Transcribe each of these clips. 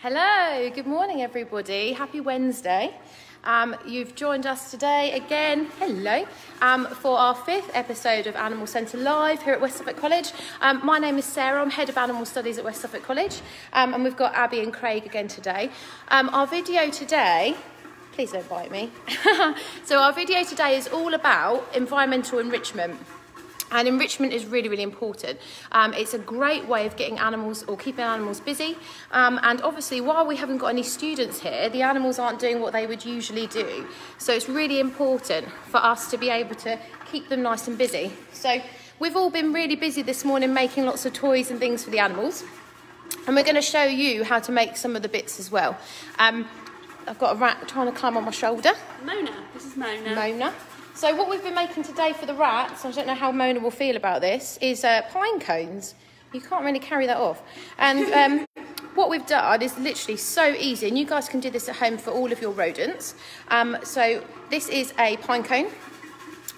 Hello, good morning, everybody. Happy Wednesday. Um, you've joined us today again, hello, um, for our fifth episode of Animal Centre Live here at West Suffolk College. Um, my name is Sarah, I'm Head of Animal Studies at West Suffolk College, um, and we've got Abby and Craig again today. Um, our video today, please don't bite me. so, our video today is all about environmental enrichment. And enrichment is really, really important. Um, it's a great way of getting animals or keeping animals busy. Um, and obviously, while we haven't got any students here, the animals aren't doing what they would usually do. So it's really important for us to be able to keep them nice and busy. So we've all been really busy this morning making lots of toys and things for the animals. And we're going to show you how to make some of the bits as well. Um, I've got a rat trying to climb on my shoulder. Mona, this is Mona. Mona. So what we've been making today for the rats, I don't know how Mona will feel about this, is uh, pine cones. You can't really carry that off. And um, what we've done is literally so easy, and you guys can do this at home for all of your rodents. Um, so this is a pine cone,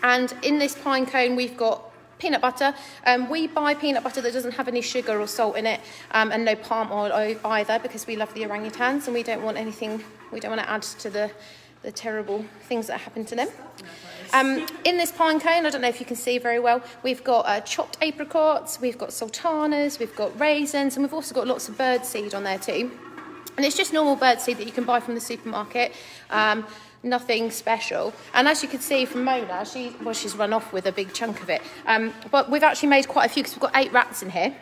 and in this pine cone we've got peanut butter. Um, we buy peanut butter that doesn't have any sugar or salt in it, um, and no palm oil either, because we love the orangutans and we don't want anything. We don't want to add to the the terrible things that happen to them. Um, in this pine cone, I don't know if you can see very well, we've got uh, chopped apricots, we've got sultanas, we've got raisins, and we've also got lots of bird seed on there too. And it's just normal bird seed that you can buy from the supermarket. Um, nothing special. And as you can see from Mona, she well, she's run off with a big chunk of it. Um, but we've actually made quite a few because we've got eight rats in here.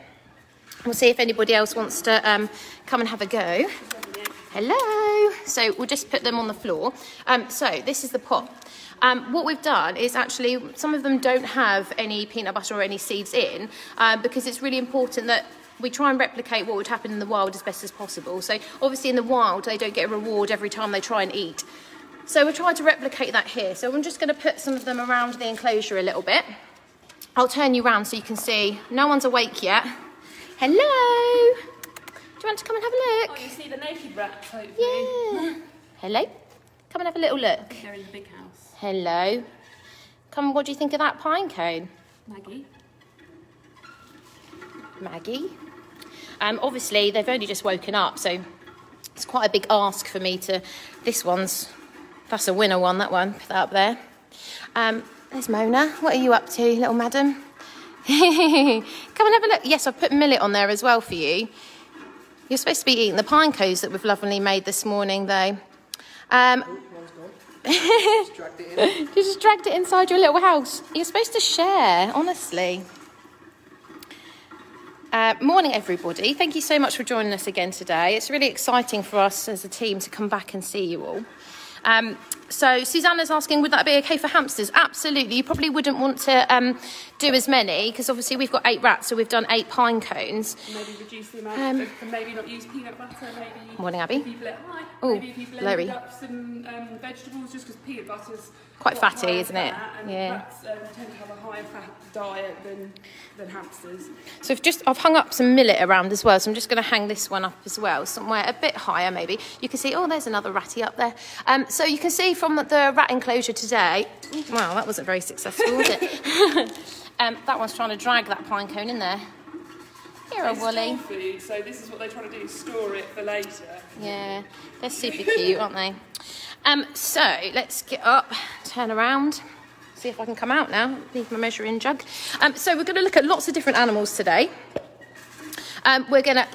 We'll see if anybody else wants to um, come and have a go. Hello. So we'll just put them on the floor. Um, so this is the pot. Um, what we've done is actually, some of them don't have any peanut butter or any seeds in uh, because it's really important that we try and replicate what would happen in the wild as best as possible. So obviously in the wild, they don't get a reward every time they try and eat. So we're trying to replicate that here. So I'm just going to put some of them around the enclosure a little bit. I'll turn you around so you can see. No one's awake yet. Hello. Do you want to come and have a look? Oh, you see the naked rats, hopefully. Yeah. Hello. Come and have a little look. They're in the big house. Hello. Come, what do you think of that pine cone? Maggie. Maggie. Um, obviously, they've only just woken up, so it's quite a big ask for me to. This one's. That's a winner one, that one. Put that up there. Um, there's Mona. What are you up to, little madam? Come and have a look. Yes, I've put millet on there as well for you. You're supposed to be eating the pine cones that we've lovingly made this morning, though. Um, Just dragged it in. you just dragged it inside your little house. You're supposed to share, honestly. Uh, morning, everybody. Thank you so much for joining us again today. It's really exciting for us as a team to come back and see you all. Um, so Susanna's asking, would that be okay for hamsters? Absolutely. You probably wouldn't want to um, do as many because obviously we've got eight rats, so we've done eight pine cones. Maybe reduce the amount Um, and maybe not use peanut butter, maybe. Morning, Abby. If you blend, hi. Oh, maybe if you blended Larry. up some um, vegetables, just because peanut butter's Quite fatty, isn't it? And Yeah. rats um, tend to have a higher fat diet than, than hamsters. So I've just I've hung up some millet around as well. So I'm just going to hang this one up as well, somewhere a bit higher maybe. You can see oh there's another ratty up there. Um, so you can see from the rat enclosure today. Wow, that wasn't very successful, was it? um, that one's trying to drag that pine cone in there. You're a woolly. food, so this is what they're trying to do, store it for later. Yeah, they're super cute, aren't they? Um, so let's get up, turn around, see if I can come out now. Leave my measuring jug. Um, so we're going to look at lots of different animals today. Um, we're going to.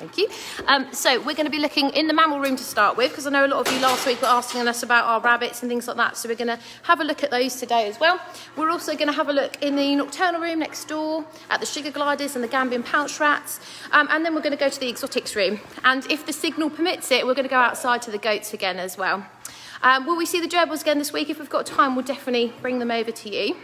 Thank you. Um, so we're going to be looking in the mammal room to start with, because I know a lot of you last week were asking us about our rabbits and things like that. So we're going to have a look at those today as well. We're also going to have a look in the nocturnal room next door at the sugar gliders and the Gambian pouch rats, um, and then we're going to go to the exotics room. And if the signal permits it, we're going to go outside to the goats again as well. Um, will we see the gerbils again this week? If we've got time, we'll definitely bring them over to you.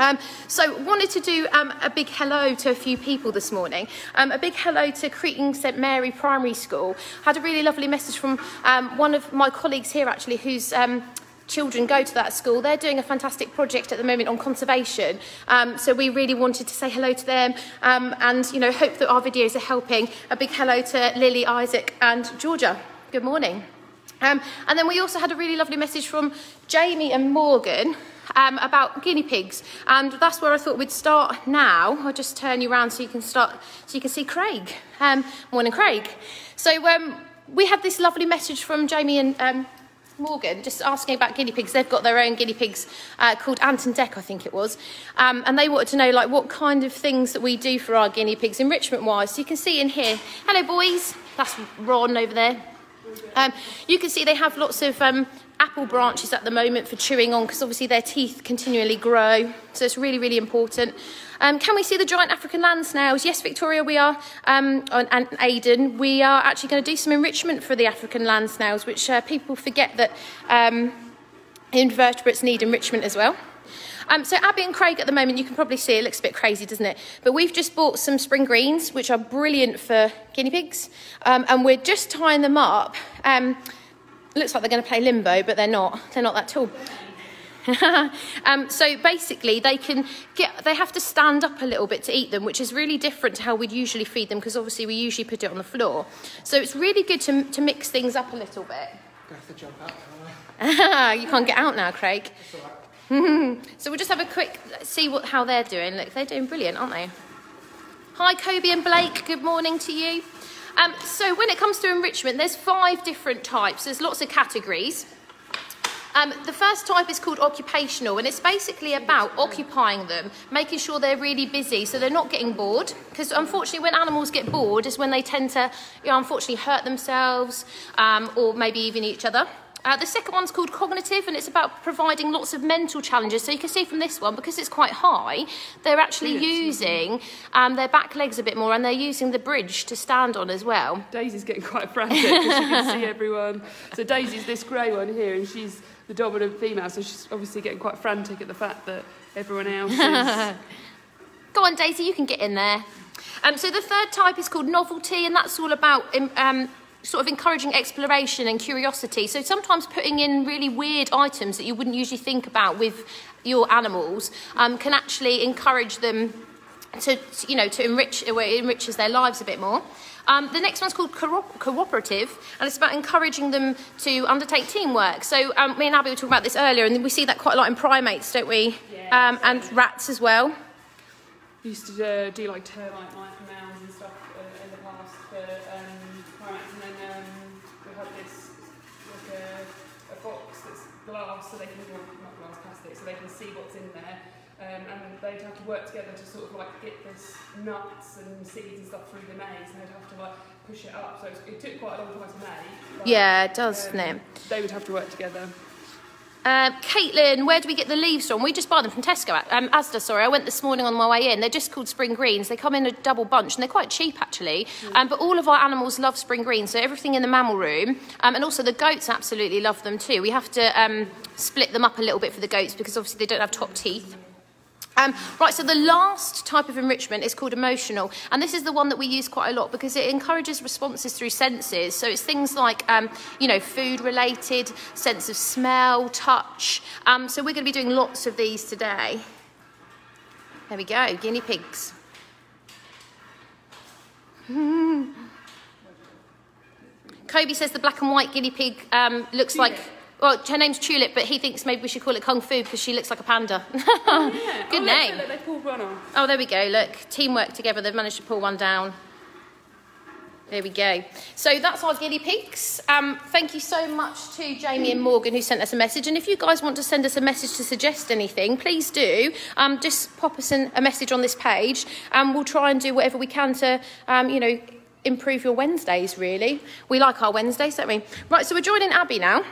Um, so wanted to do um, a big hello to a few people this morning. Um, a big hello to Creeting St Mary Primary School. Had a really lovely message from um, one of my colleagues here actually who's um, children go to that school. They're doing a fantastic project at the moment on conservation. Um, so we really wanted to say hello to them um, and, you know, hope that our videos are helping. A big hello to Lily, Isaac and Georgia. Good morning. Um, and then we also had a really lovely message from Jamie and Morgan. Um, about guinea pigs, and that's where I thought we'd start now. I'll just turn you around so you can start, so you can see Craig. Um, morning, Craig. So um, we had this lovely message from Jamie and um, Morgan just asking about guinea pigs. They've got their own guinea pigs uh, called Ant and Dec, I think it was, um, and they wanted to know like what kind of things that we do for our guinea pigs enrichment wise. So you can see in here. Hello, boys. That's Ron over there. Um, you can see they have lots of um, apple branches at the moment for chewing on because obviously their teeth continually grow. So it's really, really important. Um, can we see the giant African land snails? Yes, Victoria, we are. Um, and Aidan, we are actually going to do some enrichment for the African land snails, which uh, people forget that um, invertebrates need enrichment as well. Um, so Abby and Craig at the moment, you can probably see it looks a bit crazy, doesn't it? But we've just bought some spring greens, which are brilliant for guinea pigs. Um, and we're just tying them up. Um, looks like they're going to play limbo, but they're not. They're not that tall. um, so basically, they can get. They have to stand up a little bit to eat them, which is really different to how we'd usually feed them, because obviously we usually put it on the floor. So it's really good to, to mix things up a little bit. have to jump out. you can't get out now, Craig. so we'll just have a quick see what how they're doing. Look, they're doing brilliant, aren't they? Hi, Kobe and Blake. Good morning to you. Um, so when it comes to enrichment, there's five different types. There's lots of categories. Um, the first type is called occupational, and it's basically about occupying them, making sure they're really busy so they're not getting bored. Because unfortunately, when animals get bored, is when they tend to, you know, unfortunately hurt themselves um, or maybe even each other. Uh, the second one's called cognitive, and it's about providing lots of mental challenges. So you can see from this one, because it's quite high, they're actually using um, their back legs a bit more, and they're using the bridge to stand on as well. Daisy's getting quite frantic because you can see everyone. So Daisy's this grey one here, and she's the dominant female, so she's obviously getting quite frantic at the fact that everyone else is... Go on, Daisy, you can get in there. Um, so the third type is called novelty, and that's all about um, sort of encouraging exploration and curiosity. So sometimes putting in really weird items that you wouldn't usually think about with your animals um, can actually encourage them to, you know, to enrich, it enriches their lives a bit more. Um, the next one's called co cooperative, and it's about encouraging them to undertake teamwork. So um, me and Abby were talking about this earlier, and we see that quite a lot in primates, don't we? Yeah, um, and rats as well. We used to uh, do like termite glass, so they can well, not glass plastic, so they can see what's in there. Um, and they'd have to work together to sort of like get this nuts and seeds and stuff through the maze, and they'd have to like push it up. So it took quite a long time to make. But, yeah, it does, um, it? They would have to work together. Uh, Caitlin, where do we get the leaves from? We just buy them from Tesco. Um, Asda, sorry. I went this morning on my way in. They're just called spring greens. They come in a double bunch and they're quite cheap actually. Mm. Um, but all of our animals love spring greens, so everything in the mammal room. Um, and also the goats absolutely love them too. We have to um, split them up a little bit for the goats because obviously they don't have top teeth. Um, right, so the last type of enrichment is called emotional, and this is the one that we use quite a lot because it encourages responses through senses. So it's things like, um, you know, food related, sense of smell, touch. Um, so we're going to be doing lots of these today. There we go, guinea pigs. Kobe says the black and white guinea pig um, looks like well, her name's Tulip, but he thinks maybe we should call it Kung Fu because she looks like a panda. oh, yeah. Good oh, name. Look, they pulled one off. Oh, there we go. Look, teamwork together. They've managed to pull one down. There we go. So that's our guinea pigs. Um, thank you so much to Jamie and Morgan who sent us a message. And if you guys want to send us a message to suggest anything, please do. Um, just pop us in a message on this page, and we'll try and do whatever we can to, um, you know, improve your Wednesdays. Really, we like our Wednesdays, don't we? Right. So we're joining Abby now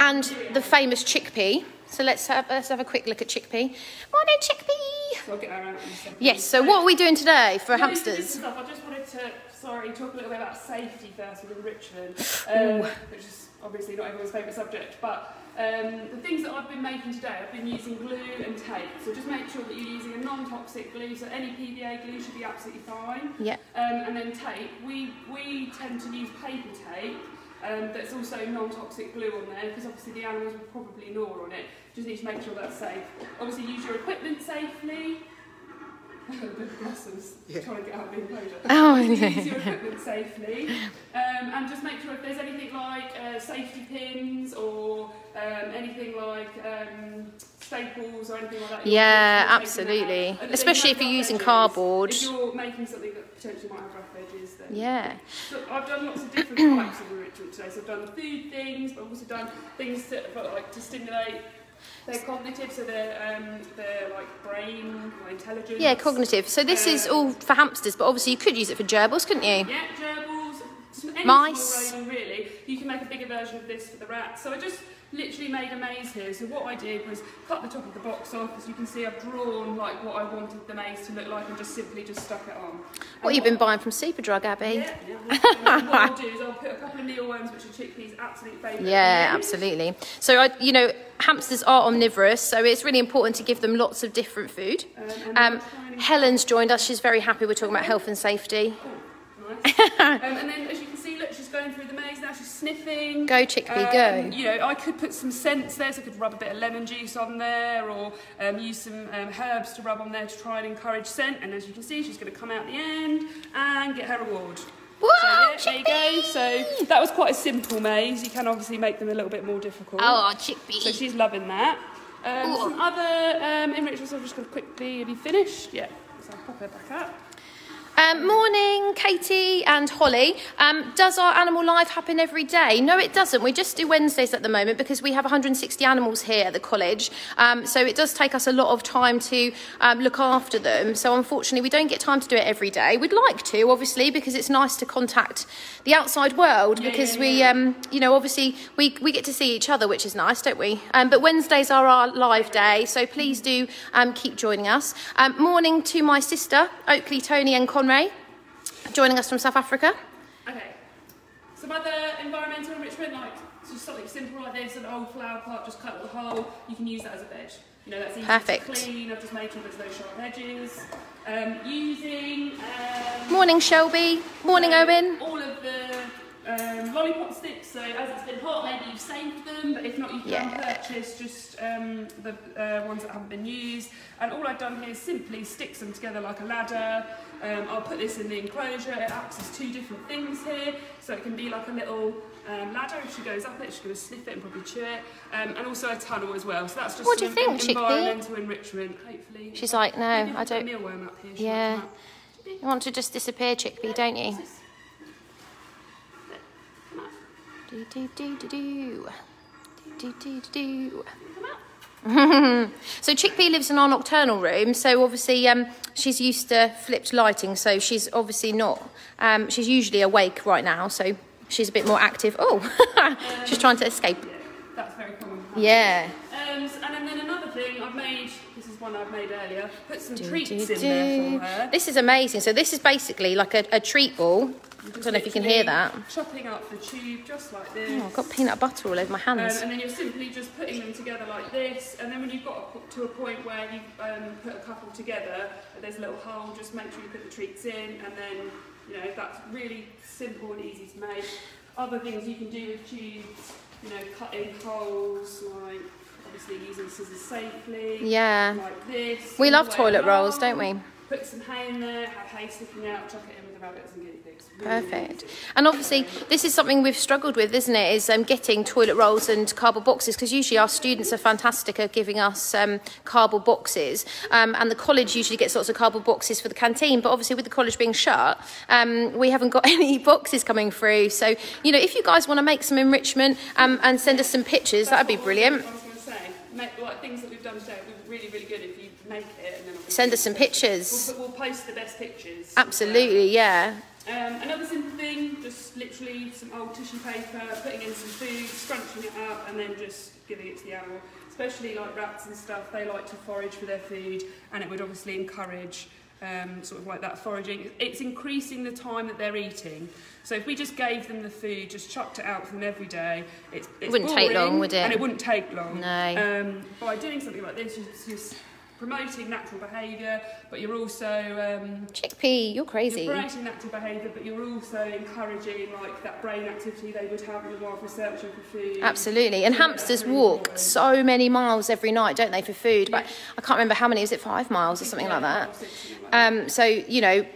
and the famous chickpea. So let's have, let's have a quick look at chickpea. Morning, chickpea. So yes. So what are we doing today for no, hamsters? I just wanted to sorry talk a little bit about safety first with enrichment, um, which is obviously not everyone's favourite subject, but. Um, the things that I've been making today, I've been using glue and tape. So just make sure that you're using a non-toxic glue. So any PVA glue should be absolutely fine. Yeah. Um, and then tape. We we tend to use paper tape um, that's also non-toxic glue on there because obviously the animals will probably gnaw on it. Just need to make sure that's safe. Obviously use your equipment safely. Blossoms yeah. trying to get out of the enclosure. Oh, yeah. Use your equipment safely, um, and just make sure if there's anything like uh, safety pins or um, anything like um, staples or anything like that. Yeah, you're taking them absolutely. then Especially if you're using edges. cardboard. If you're making something that potentially might have rough edges, then Yeah. So I've done lots of different types of enrichment today. So I've done food things, but I've also done things to, like to stimulate their cognitive, so their um, their like brain, or intelligence. Yeah, cognitive. So this is all for hamsters, but obviously you could use it for gerbils, couldn't you? Yeah, gerbils, Mice. really. You can make a bigger version of this for the rats. So I just literally made a maze here. So what I did was cut the top of the box off. As you can see, I've drawn like what I wanted the maze to look like and just simply just stuck it on. What you've been buying from Superdrug, Abby? Yeah, yeah. what I'll do is I'll put a couple of mealworms, which are chickpeas' absolute favourite. Yeah, absolutely. So, I, you know, hamsters are omnivorous, so it's really important to give them lots of different food. Um, Um, Helen's joined us. She's very happy we're talking about health and safety. Nice. um, and then, going through the maze now. She's sniffing. Go, chickpea, Um, go. You know, I could put some scents there, so I could rub a bit of lemon juice on there, or um, use some um, herbs to rub on there to try and encourage scent. And as you can see, she's going to come out the end and get her reward. Whoa, so yeah, there you go. So that was quite a simple maze. You can obviously make them a little bit more difficult. Oh, So she's loving that. Um, some other um, enrichments I'm just going to quickly, you finished? Yeah. So I'll pop her back up. Um, morning, Katie and Holly. Um, does our animal live happen every day? No, it doesn't. We just do Wednesdays at the moment because we have 160 animals here at the college. Um, so it does take us a lot of time to um, look after them. So unfortunately, we don't get time to do it every day. We'd like to, obviously, because it's nice to contact the outside world Yeah, because yeah, we, yeah. um, you know, obviously we, we get to see each other, which is nice, don't we? Um, but Wednesdays are our live day, so please do um, keep joining us. Um, morning to my sister, Oakley, Tony, and Conray, joining us from South Africa. Okay. Some other environmental enrichment, like just something simple like this, an old flower pot, just cut the hole. You can use that as a veg. You know, that's easy Perfect. to clean. I've just made sure there's no sharp edges. Um, using um, Morning, Shelby. Morning, so Owen. All of the um, lollipop sticks. So as it's been hot, maybe you've saved them, but if not, you can Yeah. purchase just um, the uh, ones that haven't been used. And all I've done here is simply sticks them together like a ladder. Um, I'll put this in the enclosure. It acts as two different things here, so it can be like a little um, ladder. If she goes up it, she's going to sniff it and probably chew it. Um, and also a tunnel as well. So that's just What do you think, Chickpea? environmental enrichment. Hopefully, She's like, no, I if put a don't. mealworm up here. Yeah. might come up. You want to just disappear, chickpea, don't you? Do, do, do, do, do. Do, do, do, do. So Chickpea lives in our nocturnal room, so obviously um, she's used to flipped lighting, so she's obviously not. Um, she's usually awake right now, so she's a bit more active. Oh, she's trying to escape. Yeah, that's very. Yeah. One I've made earlier, put some Do, treats do, in do. there for her. This is amazing. So this is basically like a, a treat ball. I don't know if you can hear that. Chopping up the tube just like this. Oh, I've got peanut butter all over my Um, hands. and then you're simply just putting them together like this, and then when you've got to a point where you've um, put a couple together, there's a little hole, just make sure you put the treats in, and then, you know, that's really simple and easy to make. Other things you can do with tubes, you know, cutting holes, like obviously using scissors safely, Yeah. like this. We love toilet rolls, don't we? Put some hay in there, have hay sticking out, chuck it in with the rabbits and guinea pigs. Really Perfect. easy. And obviously, this is something we've struggled with, isn't it? Is um, getting toilet rolls and cardboard boxes because usually our students are fantastic at giving us um, cardboard boxes, um, and the college usually gets lots of cardboard boxes for the canteen. But obviously, with the college being shut, um, we haven't got any boxes coming through. So, you know, if you guys want to make some enrichment um, and send us some pictures, that'd be brilliant. make like things that we've done today were really, really good if you make it. And then Send us some pictures. We'll, we'll post the best pictures. Absolutely, yeah. yeah. Um, another simple thing, just literally some old tissue paper, putting in some food, scrunching it up, and then just giving it to the animal. Especially like rats and stuff, they like to forage for their food, and it would obviously encourage um, sort of like that foraging. It's increasing the time that they're eating. So if we just gave them the food, just chucked it out for them every day, it's, it's wouldn't take boring, long, would it? And it wouldn't take long. No. Um, by doing something like this, you're just promoting natural behaviour, but you're also um, Chickpea, you're crazy. you're promoting natural behaviour, but you're also encouraging like that brain activity they would have while researching for searching for food. Absolutely. And hamsters really walk important. so many miles every night, don't they, for food? But I can't remember how many, is it five miles or something Yeah, like that? five or six, like. Um, so, you know,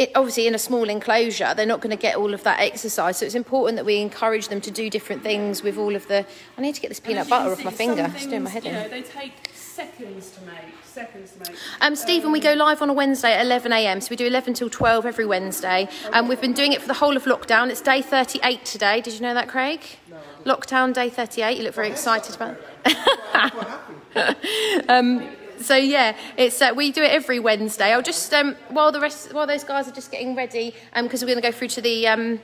it, obviously in a small enclosure, they're not going to get all of that exercise. So it's important that we encourage them to do different things with all of the. I need to get this peanut as you butter off my some finger. It's doing my things, head you in. know, they take seconds to make. Seconds to make. Um, Stephen, we go live on a Wednesday at 11 a.m. So we do 11 till 12 every Wednesday. Um, we've been doing it for the whole of lockdown. It's day 38 today. Did you know that, Craig? no. Lockdown day 38. You look very excited about. um, so yeah, it's uh, we do it every Wednesday. I'll just um, while the rest while those guys are just getting ready, because we're going to go through to the. Um,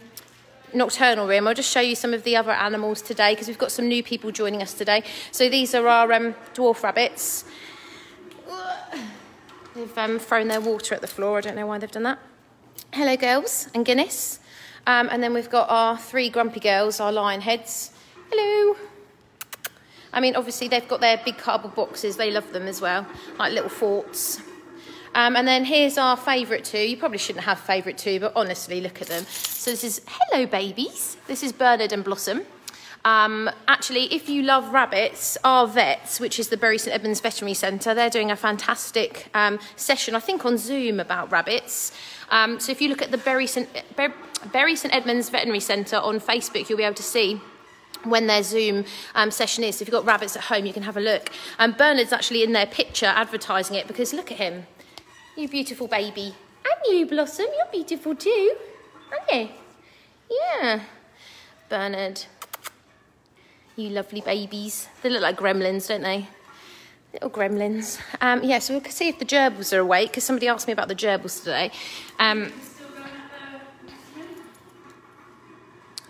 nocturnal room. I'll just show you some of the other animals today because we've got some new people joining us today. So these are our um, dwarf rabbits. They've um, thrown their water at the floor. I don't know why they've done that. Hello, girls and Guinness. Um, and then we've got our three grumpy girls, our lion heads. Hello. I mean, obviously, they've got their big cardboard boxes. They love them as well, like little forts. Um, and then here's our favourite two. You probably shouldn't have favourite two, but honestly, look at them. So this is Hello Babies. This is Bernard and Blossom. Um, actually, if you love rabbits, our vets, which is the Bury St Edmunds Veterinary Centre, they're doing a fantastic um, session, I think on Zoom, about rabbits. Um, so if you look at the Bury St, Bury St Edmunds Veterinary Centre on Facebook, you'll be able to see when their Zoom um, session is. So if you've got rabbits at home, you can have a look. And Bernard's actually in their picture advertising it because look at him. You beautiful baby. And you, Blossom, you're beautiful too, aren't you? Yeah. Bernard. You lovely babies. They look like gremlins, don't they? Little gremlins. Um, yeah, so we can see if the gerbils are awake because somebody asked me about the gerbils today. Um,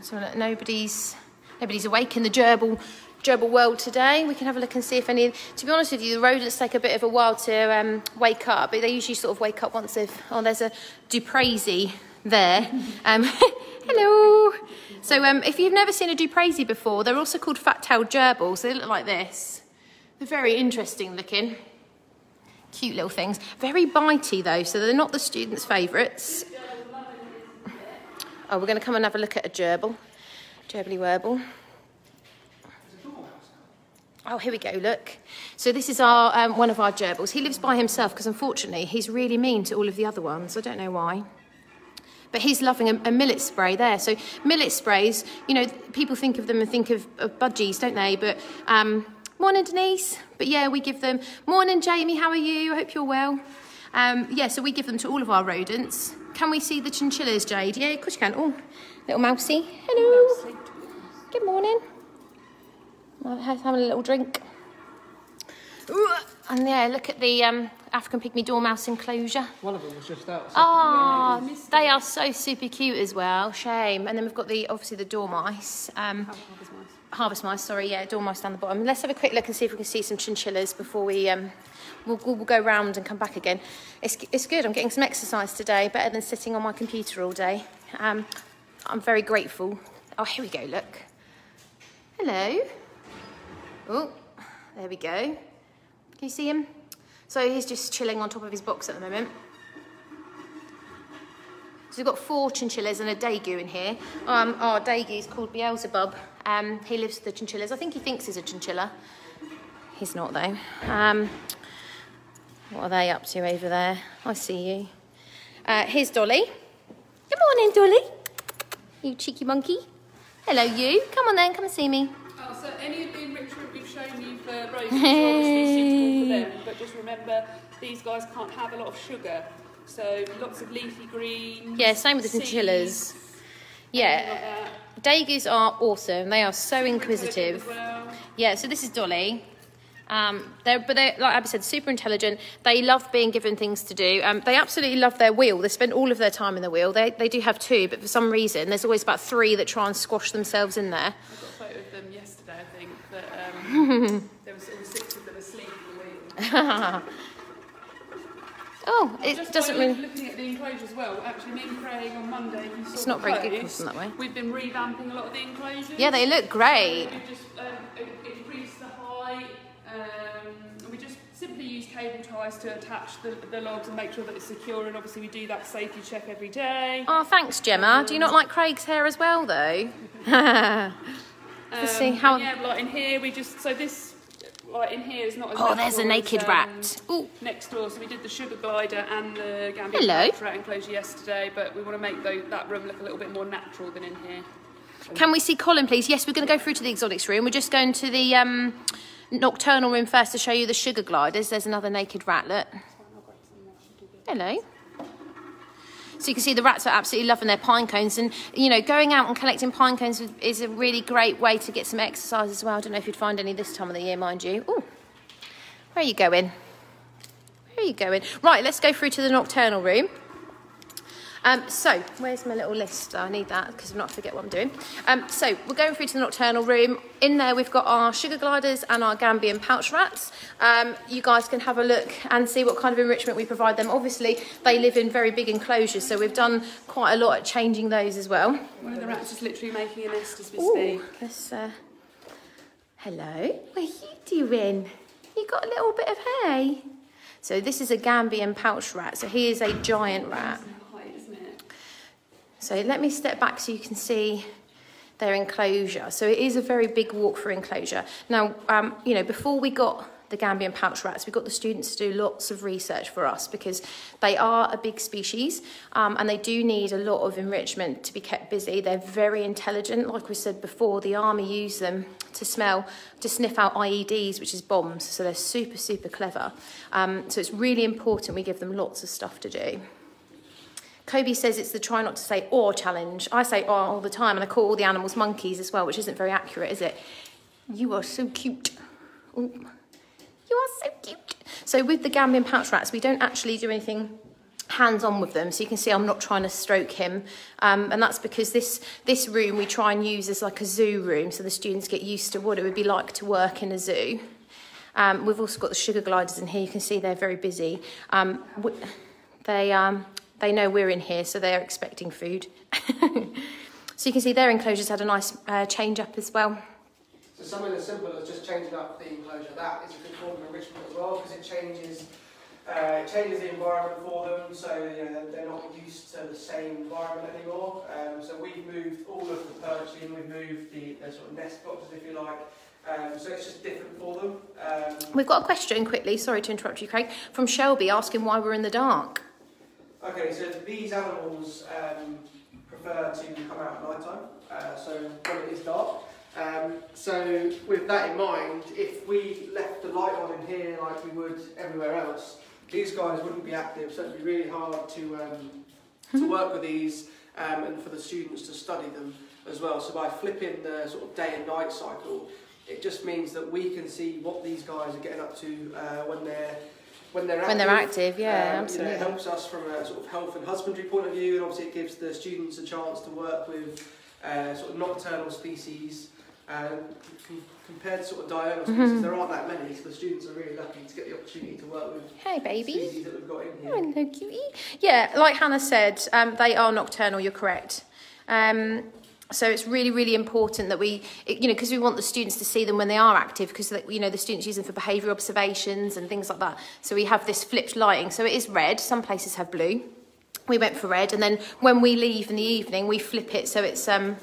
so nobody's nobody's awake in the gerbil gerbil world today. We can have a look and see if any. To be honest with you, the rodents take a bit of a while to um, wake up, but they usually sort of wake up once they've. Oh, there's a Duprasi there. Um, hello. So um, if you've never seen a Duprasi before, they're also called fat-tailed gerbils. They look like this. They're very interesting looking. Cute little things. Very bitey though, so they're not the students' favourites. Oh, we're going to come and have a look at a gerbil. Gerbily werble. Oh, here we go, look. So this is our um, one of our gerbils. He lives by himself because unfortunately he's really mean to all of the other ones. I don't know why. But he's loving a, a millet spray there. So millet sprays, you know, people think of them and think of, of budgies, don't they? But um, morning, Denise. But yeah, we give them morning, Jamie. How are you? I hope you're well. Um, yeah, so we give them to all of our rodents. Can we see the chinchillas, Jade? Yeah, of course you can. Oh, little mousey. Hello. Good morning. I'm having a little drink. And yeah, look at the um, African pygmy dormouse enclosure. One of them was just out. Ah, they are so super cute as well. Shame. And then we've got the obviously the dormice. Um, harvest mice. Sorry, yeah, dormice down the bottom. Let's have a quick look and see if we can see some chinchillas before we um, we'll, we'll go round and come back again. It's it's good. I'm getting some exercise today, better than sitting on my computer all day. Um, I'm very grateful. Oh, here we go. Look. Hello. Oh, there we go. Can you see him? So he's just chilling on top of his box at the moment. So we've got four chinchillas and a degu in here. Um, our degu is called Beelzebub. Um, he lives with the chinchillas. I think he thinks he's a chinchilla. He's not though. Um, what are they up to over there? I see you. Uh, here's Dolly. Good morning, Dolly. You cheeky monkey. Hello, you. Come on then, come and see me. Oh, so any of the enrichment we've shown you for roses are obviously suitable for them, but just remember these guys can't have a lot of sugar. So lots of leafy greens. Yeah, same with the chinchillas. Yeah, like that. Uh, Degus are awesome. They are so inquisitive. Well. Yeah, so this is Dolly. Um, they're, but they, like Abby said, super intelligent. They love being given things to do. Um, they absolutely love their wheel. They spend all of their time in the wheel. They, they do have two, but for some reason, there's always about three that try and squash themselves in there. I got a photo of them yesterday, I think, but um, there was all six of them asleep in the wheel. Oh, it Just doesn't really. looking at the enclosure as well, actually, me and Craig on Monday, if you saw It's not very good from that way. We've been revamping a lot of the enclosures. Yeah, they look great. We just um, i- increased the height. Um, and we just simply use cable ties to attach the, the logs and make sure that it's secure. And obviously, we do that safety check every day. Oh, thanks, Gemma. Do you not like Craig's hair as well, though? Um, see how- yeah, like in here, we just so this like in here is not as Oh, there's a naked as, um, rat. Ooh. next door. So we did the sugar glider and the Gambian Hello. rat enclosure yesterday, but we want to make that room look a little bit more natural than in here. Can we see Colin, please? Yes, we're going to go through to the exotics room. We're just going to the um, nocturnal room first to show you the sugar gliders. There's another naked ratlet. Hello. So you can see the rats are absolutely loving their pine cones, and you know, going out and collecting pine cones is a really great way to get some exercise as well. I don't know if you'd find any this time of the year, mind you. Oh, where are you going? Where are you going? Right, let's go through to the nocturnal room. Um, so, where's my little list? I need that because I'm not forget what I'm doing. Um, so, we're going through to the nocturnal room. In there, we've got our sugar gliders and our Gambian pouch rats. Um, you guys can have a look and see what kind of enrichment we provide them. Obviously, they live in very big enclosures, so we've done quite a lot at changing those as well. One of the rats is literally making a nest as we Ooh, speak. let's. Uh... Hello, what are you doing? You got a little bit of hay. So this is a Gambian pouch rat. So he is a giant rat. So let me step back so you can see their enclosure. So it is a very big walk-through enclosure. Now, um, you know, before we got the Gambian pouch rats, we got the students to do lots of research for us because they are a big species um, and they do need a lot of enrichment to be kept busy. They're very intelligent. Like we said before, the army use them to smell, to sniff out IEDs, which is bombs. So they're super, super clever. Um, so it's really important we give them lots of stuff to do. Kobe says it's the try not to say or challenge. I say or all the time, and I call all the animals monkeys as well, which isn't very accurate, is it? You are so cute. Ooh. You are so cute. So with the Gambian pouch rats, we don't actually do anything hands-on with them. So you can see I'm not trying to stroke him. Um, and that's because this, this room we try and use as like a zoo room so the students get used to what it would be like to work in a zoo. Um, we've also got the sugar gliders in here. You can see they're very busy. Um, they, um, they know we're in here, so they're expecting food. so you can see their enclosures had a nice uh, change up as well. So something as simple as just changing up the enclosure, that is a good form of enrichment as well because it changes uh, it changes the environment for them so you know, they're- they're not used to the same environment anymore. Um, so we've moved all of the perching, we've moved the, the sort of nest boxes if you like, um, so it's just different for them. Um, We've got a question quickly, sorry to interrupt you, Craig, from Shelby asking why we're in the dark. Okay, so these animals um, prefer to come out at night time, uh, so when it is dark. Um, so with that in mind, if we left the light on in here like we would everywhere else, these guys wouldn't be active, so it'd be really hard to, um, to work with these um, and for the students to study them as well. So by flipping the sort of day and night cycle, it just means that we can see what these guys are getting up to uh, when they're when they're active. When they're active, yeah, Um, you know, absolutely. it helps us from a sort of health and husbandry point of view, and obviously it gives the students a chance to work with uh, sort of nocturnal species. Um, compared to sort of diurnal species, Mm-hmm. there aren't that many, so the students are really lucky to get the opportunity to work with Hey, baby. species that we've got in here. Hello, cutie. Yeah, like Hannah said, um, they are nocturnal. You're correct. Um, so it's really, really important that we, you know, because we want the students to see them when they are active, because you know the students use them for behaviour observations and things like that. So we have this flipped lighting. So it is red. Some places have blue. We went for red, and then when we leave in the evening, we flip it so it's um,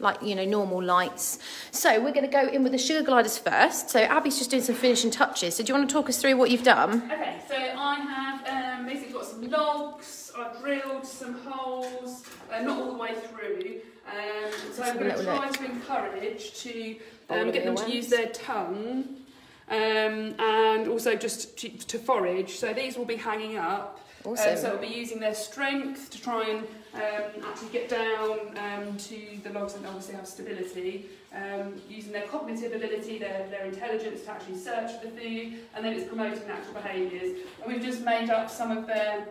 like you know normal lights. So we're going to go in with the sugar gliders first. So Abby's just doing some finishing touches. So do you want to talk us through what you've done? Okay, so I have um, basically got some logs, I've drilled some holes, uh, not all the way through. Um, so I'm going to try look. to encourage to um, get them to use their tongue um, and also just to, to forage. So these will be hanging up. Uh, Awesome. so it'll be using their strength to try and um, actually get down um, to the logs and obviously have stability. Um, using their cognitive ability, their, their intelligence to actually search for the food, and then it's promoting natural behaviours. And we've just made up some of their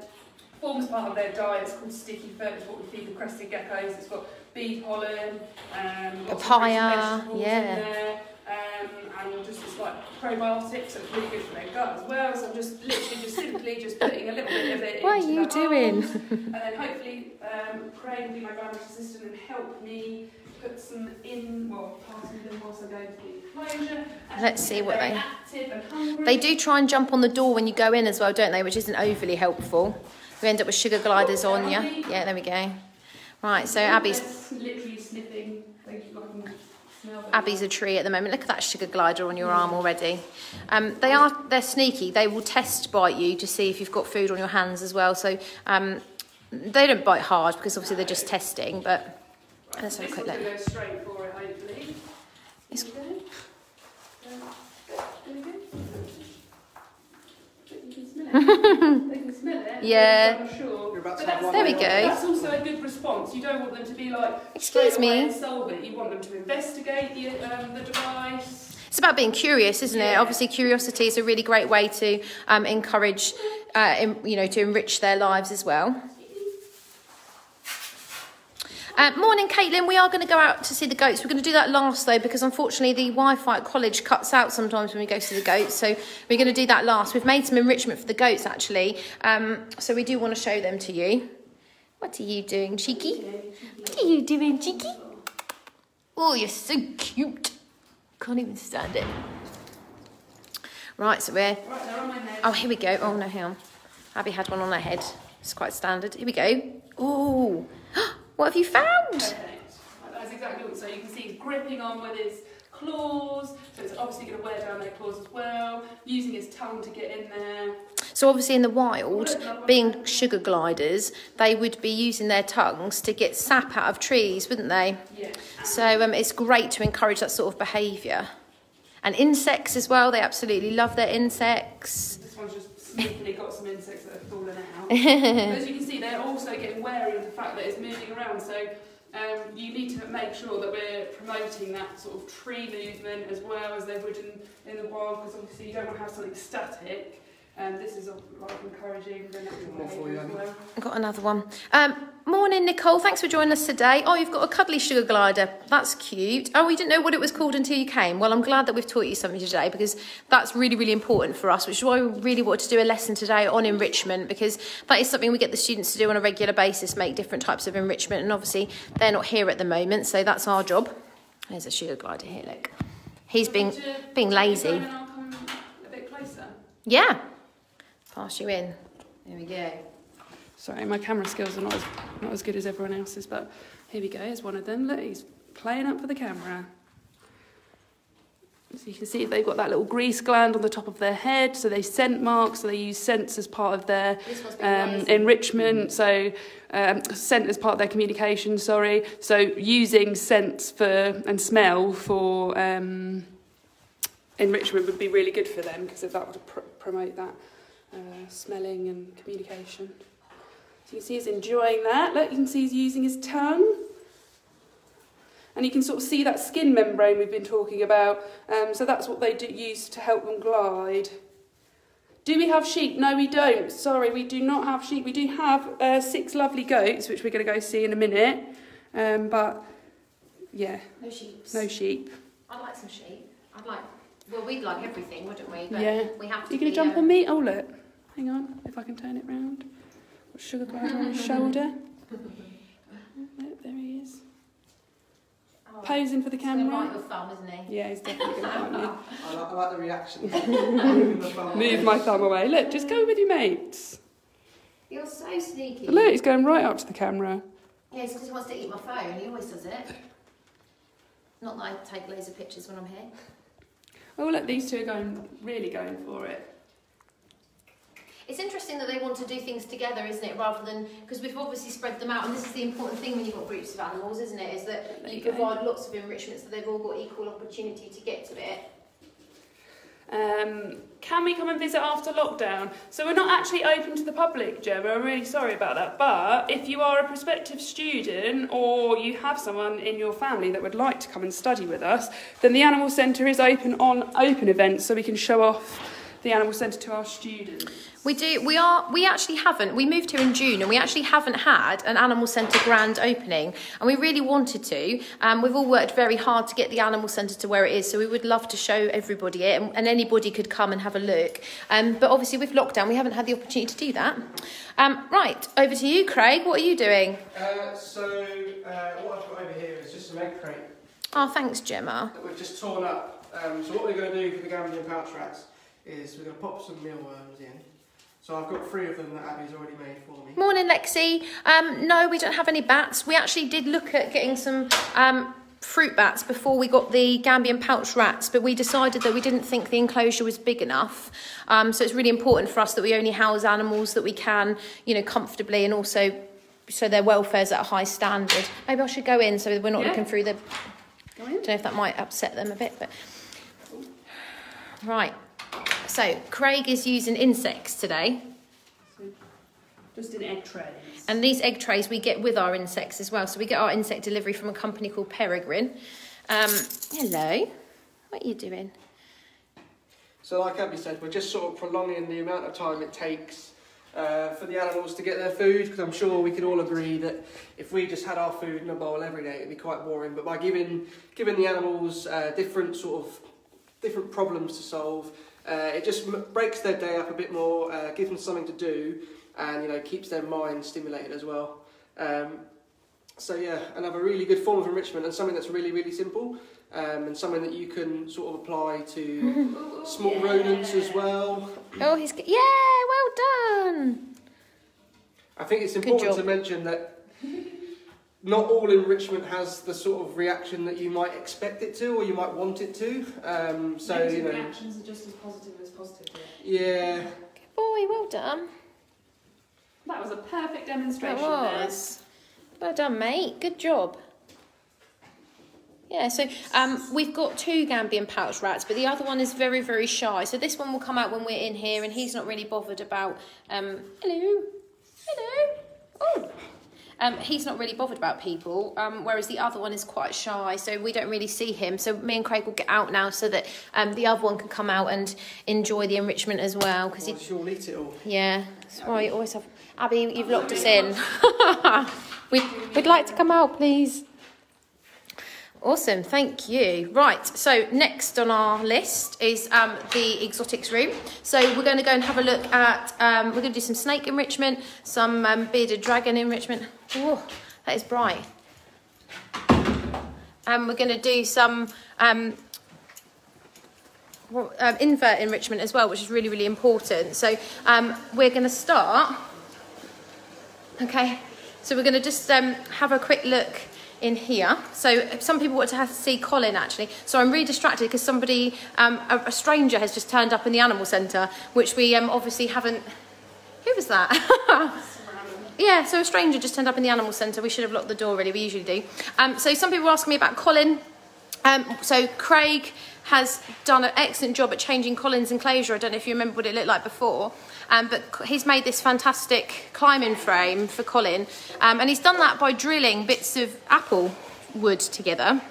forms part of their diet. It's called sticky fur. It's what we feed the crested geckos. It's got bee pollen, um, Papaya, fruits and vegetables yeah. Um, and just it's like probiotics, so it's really good for their gut as well. So I'm just literally just simply just putting a little bit of it What are you doing? holes, and then hopefully um, Craig will be my grandma's assistant and help me put some in, well, pass me them whilst I go to the enclosure. Let's see what they- and. They do try and jump on the door when you go in as well, don't they? Which isn't overly helpful. We end up with sugar gliders on you. Yeah, there we go. Right, so Abby's. Literally sniffing. Like. Abby's a tree at the moment. Look at that sugar glider on your arm already. Um, they are they're sneaky. They will test bite you to see if you've got food on your hands as well. So um, they don't bite hard because obviously they're just testing. But Let's have a quick look. going to go straight for it, hopefully. It's- There we go. Um, there we go. But you can smell it. They can smell it. Yeah. I'm sure. You're about to But that's- There we go. That's also a good response. You don't want them to be like Excuse me. and solve it. You want them to investigate the, um, the device. it's about being curious, isn't it? Obviously, curiosity is a really great way to um, encourage, uh, em- you know, to enrich their lives as well. Uh, morning, Caitlin. We are going to go out to see the goats. We're going to do that last, though, because unfortunately the Wi-Fi at college cuts out sometimes when we go to the goats. So we're going to do that last. We've made some enrichment for the goats, actually. Um, so we do want to show them to you. What are you doing, cheeky? What are you doing, cheeky? Oh, you're so cute. Can't even stand it. Right, so we're. Oh, here we go. Oh, no, hang on. Abby had one on her head. It's quite standard. Here we go. Oh, what have you found? That's exactly what. So you can see he's gripping on with his claws. So it's obviously going to wear down their claws as well. Using his tongue to get in there. So, obviously, in the wild, being sugar gliders, they would be using their tongues to get sap out of trees, wouldn't they? Yeah. So, um, it's great to encourage that sort of behaviour. And insects as well, they absolutely love their insects. This one's just sneakily got some insects that have fallen out. But as you can see, they're also getting wary of the fact that it's moving around. So um, you need to make sure that we're promoting that sort of tree movement as well as they would in, in the wild, because obviously you don't want to have something static. Um, this is like encouraging the natural More for behaviour you, well. I've got another one. Um, morning, Nicole. Thanks for joining us today. Oh, you've got a cuddly sugar glider. That's cute. Oh, we didn't know what it was called until you came. Well, I'm glad that we've taught you something today because that's really, really important for us, which is why we really wanted to do a lesson today on enrichment because that is something we get the students to do on a regular basis, make different types of enrichment. And obviously, they're not here at the moment, so that's our job. There's a sugar glider here, look. He's being, being lazy. go and I'll come a bit closer. Yeah. Pass you in. There we go. Sorry, my camera skills are not as, not as good as everyone else's, but here we go. Here's one of them. Look, he's playing up for the camera. So you can see they've got that little grease gland on the top of their head, so they scent marks, so they use scents as part of their This one's being um, enrichment, so um, scent as part of their communication, sorry. So using scents for and smell for um, enrichment would be really good for them because that would pr- promote that uh, smelling and communication. So you can see he's enjoying that. Look, you can see he's using his tongue. And you can sort of see that skin membrane we've been talking about. Um, so that's what they do use to help them glide. Do we have sheep? No, we don't. Sorry, we do not have sheep. We do have uh, six lovely goats, which we're going to go see in a minute. Um, but yeah, No sheep. no sheep. I'd like some sheep. I'd like. Well, we'd like everything, wouldn't we? But Yeah. we have Are to. you gonna jump um, on me? Oh, look. Hang on, if I can turn it round. Got Sugar glider on his shoulder. Look, there he is. oh, Posing for the he's gonna camera. your thumb, isn't he? Yeah, he's definitely going to bite me. I like, I like the reaction. Moving the thumb. Move my thumb away. Look, just go with your mates. You're so sneaky. Look, he's going right up to the camera. Yeah, it's because he wants to eat my phone. He always does it. Not that I take loads of pictures when I'm here. Oh, look, these two are going, really going for it. It's interesting that they want to do things together, isn't it? Rather than because we've obviously spread them out, and this is the important thing when you've got groups of animals, isn't it? Is that you provide lots of enrichment so they've all got equal opportunity to get to it. Um, can we come and visit after lockdown? So we're not actually open to the public, Gemma. I'm really sorry about that. But if you are a prospective student or you have someone in your family that would like to come and study with us, then the Animal Centre is open on open events, so we can show off the Animal Centre to our students. We do. We are. We actually haven't. We moved here in June, and we actually haven't had an animal centre grand opening, and we really wanted to. Um, we've all worked very hard to get the animal centre to where it is, so we would love to show everybody it, and, and anybody could come and have a look. Um, but obviously, with lockdown, we haven't had the opportunity to do that. Um, right, over to you, Craig. What are you doing? Uh, so uh, what I've got over here is just some egg crate Oh, thanks, Gemma. that we've just torn up. Um, so what we're going to do for the Gambian pouch rats is we're going to pop some mealworms in. So I've got three of them that Abby's already made for me. Morning, Lexi. Um, no, we don't have any bats. We actually did look at getting some um, fruit bats before we got the Gambian pouch rats, but we decided that we didn't think the enclosure was big enough. Um, so it's really important for us that we only house animals that we can, you know, comfortably and also so their welfare's at a high standard. Maybe I should go in so we're not Yeah. looking through the. Go I don't know if that might upset them a bit, but right. So Craig is using insects today. Just in egg trays. And these egg trays we get with our insects as well. So we get our insect delivery from a company called Peregrine. Um, hello. What are you doing? So, like Abby said, we're just sort of prolonging the amount of time it takes uh, for the animals to get their food, because I'm sure we can all agree that if we just had our food in a bowl every day, it'd be quite boring. But by giving giving the animals uh, different sort of different problems to solve, uh, it just breaks their day up a bit more, uh, gives them something to do, and you know keeps their mind stimulated as well. Um, so yeah, another really good form of enrichment and something that's really really simple. Um, and something that you can sort of apply to small rodents as well. Oh, he's yeah, well done. I think it's important to mention that not all enrichment has the sort of reaction that you might expect it to or you might want it to. Um, so Negative you know, reactions are just as positive as positive. yeah, Good boy, well done. That was a perfect That demonstration. was. Well done, mate. Good job. Yeah, so um, we've got two Gambian pouch rats, but the other one is very, very shy. So this one will come out when we're in here, and he's not really bothered about. Um, hello, hello. Oh, um, he's not really bothered about people, um, whereas the other one is quite shy, so we don't really see him. So me and Craig will get out now, so that um, the other one can come out and enjoy the enrichment as well. Because well, she'll eat it all. yeah, that's why you always have. Abby, you've locked us in. we'd, we'd like to come out, please. Awesome, thank you. Right, so next on our list is um, the exotics room. So we're going to go and have a look at, um, we're going to do some snake enrichment, some um, bearded dragon enrichment. Whoa, that is bright. And we're going to do some um, um, invert enrichment as well, which is really, really important. So um, we're going to start. Okay, so we're going to just um, have a quick look in here. So some people want to have to see Colin actually. So I'm really distracted because somebody, um, a, a stranger has just turned up in the animal centre, which we um, obviously haven't. Who was that? Yeah, so a stranger just turned up in the animal centre. We should have locked the door, really. We usually do. Um, so some people asking me about Colin. Um, so Craig has done an excellent job at changing Colin's enclosure. I don't know if you remember what it looked like before, um, but he's made this fantastic climbing frame for Colin, um, and he's done that by drilling bits of apple wood together.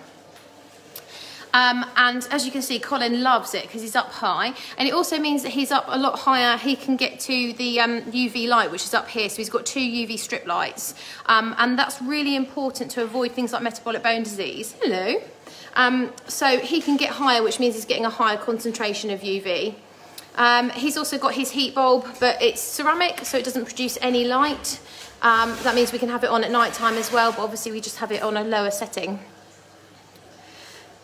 Um, and as you can see, Colin loves it because he's up high. And it also means that he's up a lot higher. He can get to the um, UV light, which is up here. So he's got two UV strip lights. Um, and that's really important to avoid things like metabolic bone disease. Hello. Um, so he can get higher, which means he's getting a higher concentration of UV. Um, he's also got his heat bulb, but it's ceramic, so it doesn't produce any light. Um, that means we can have it on at night time as well, but obviously we just have it on a lower setting.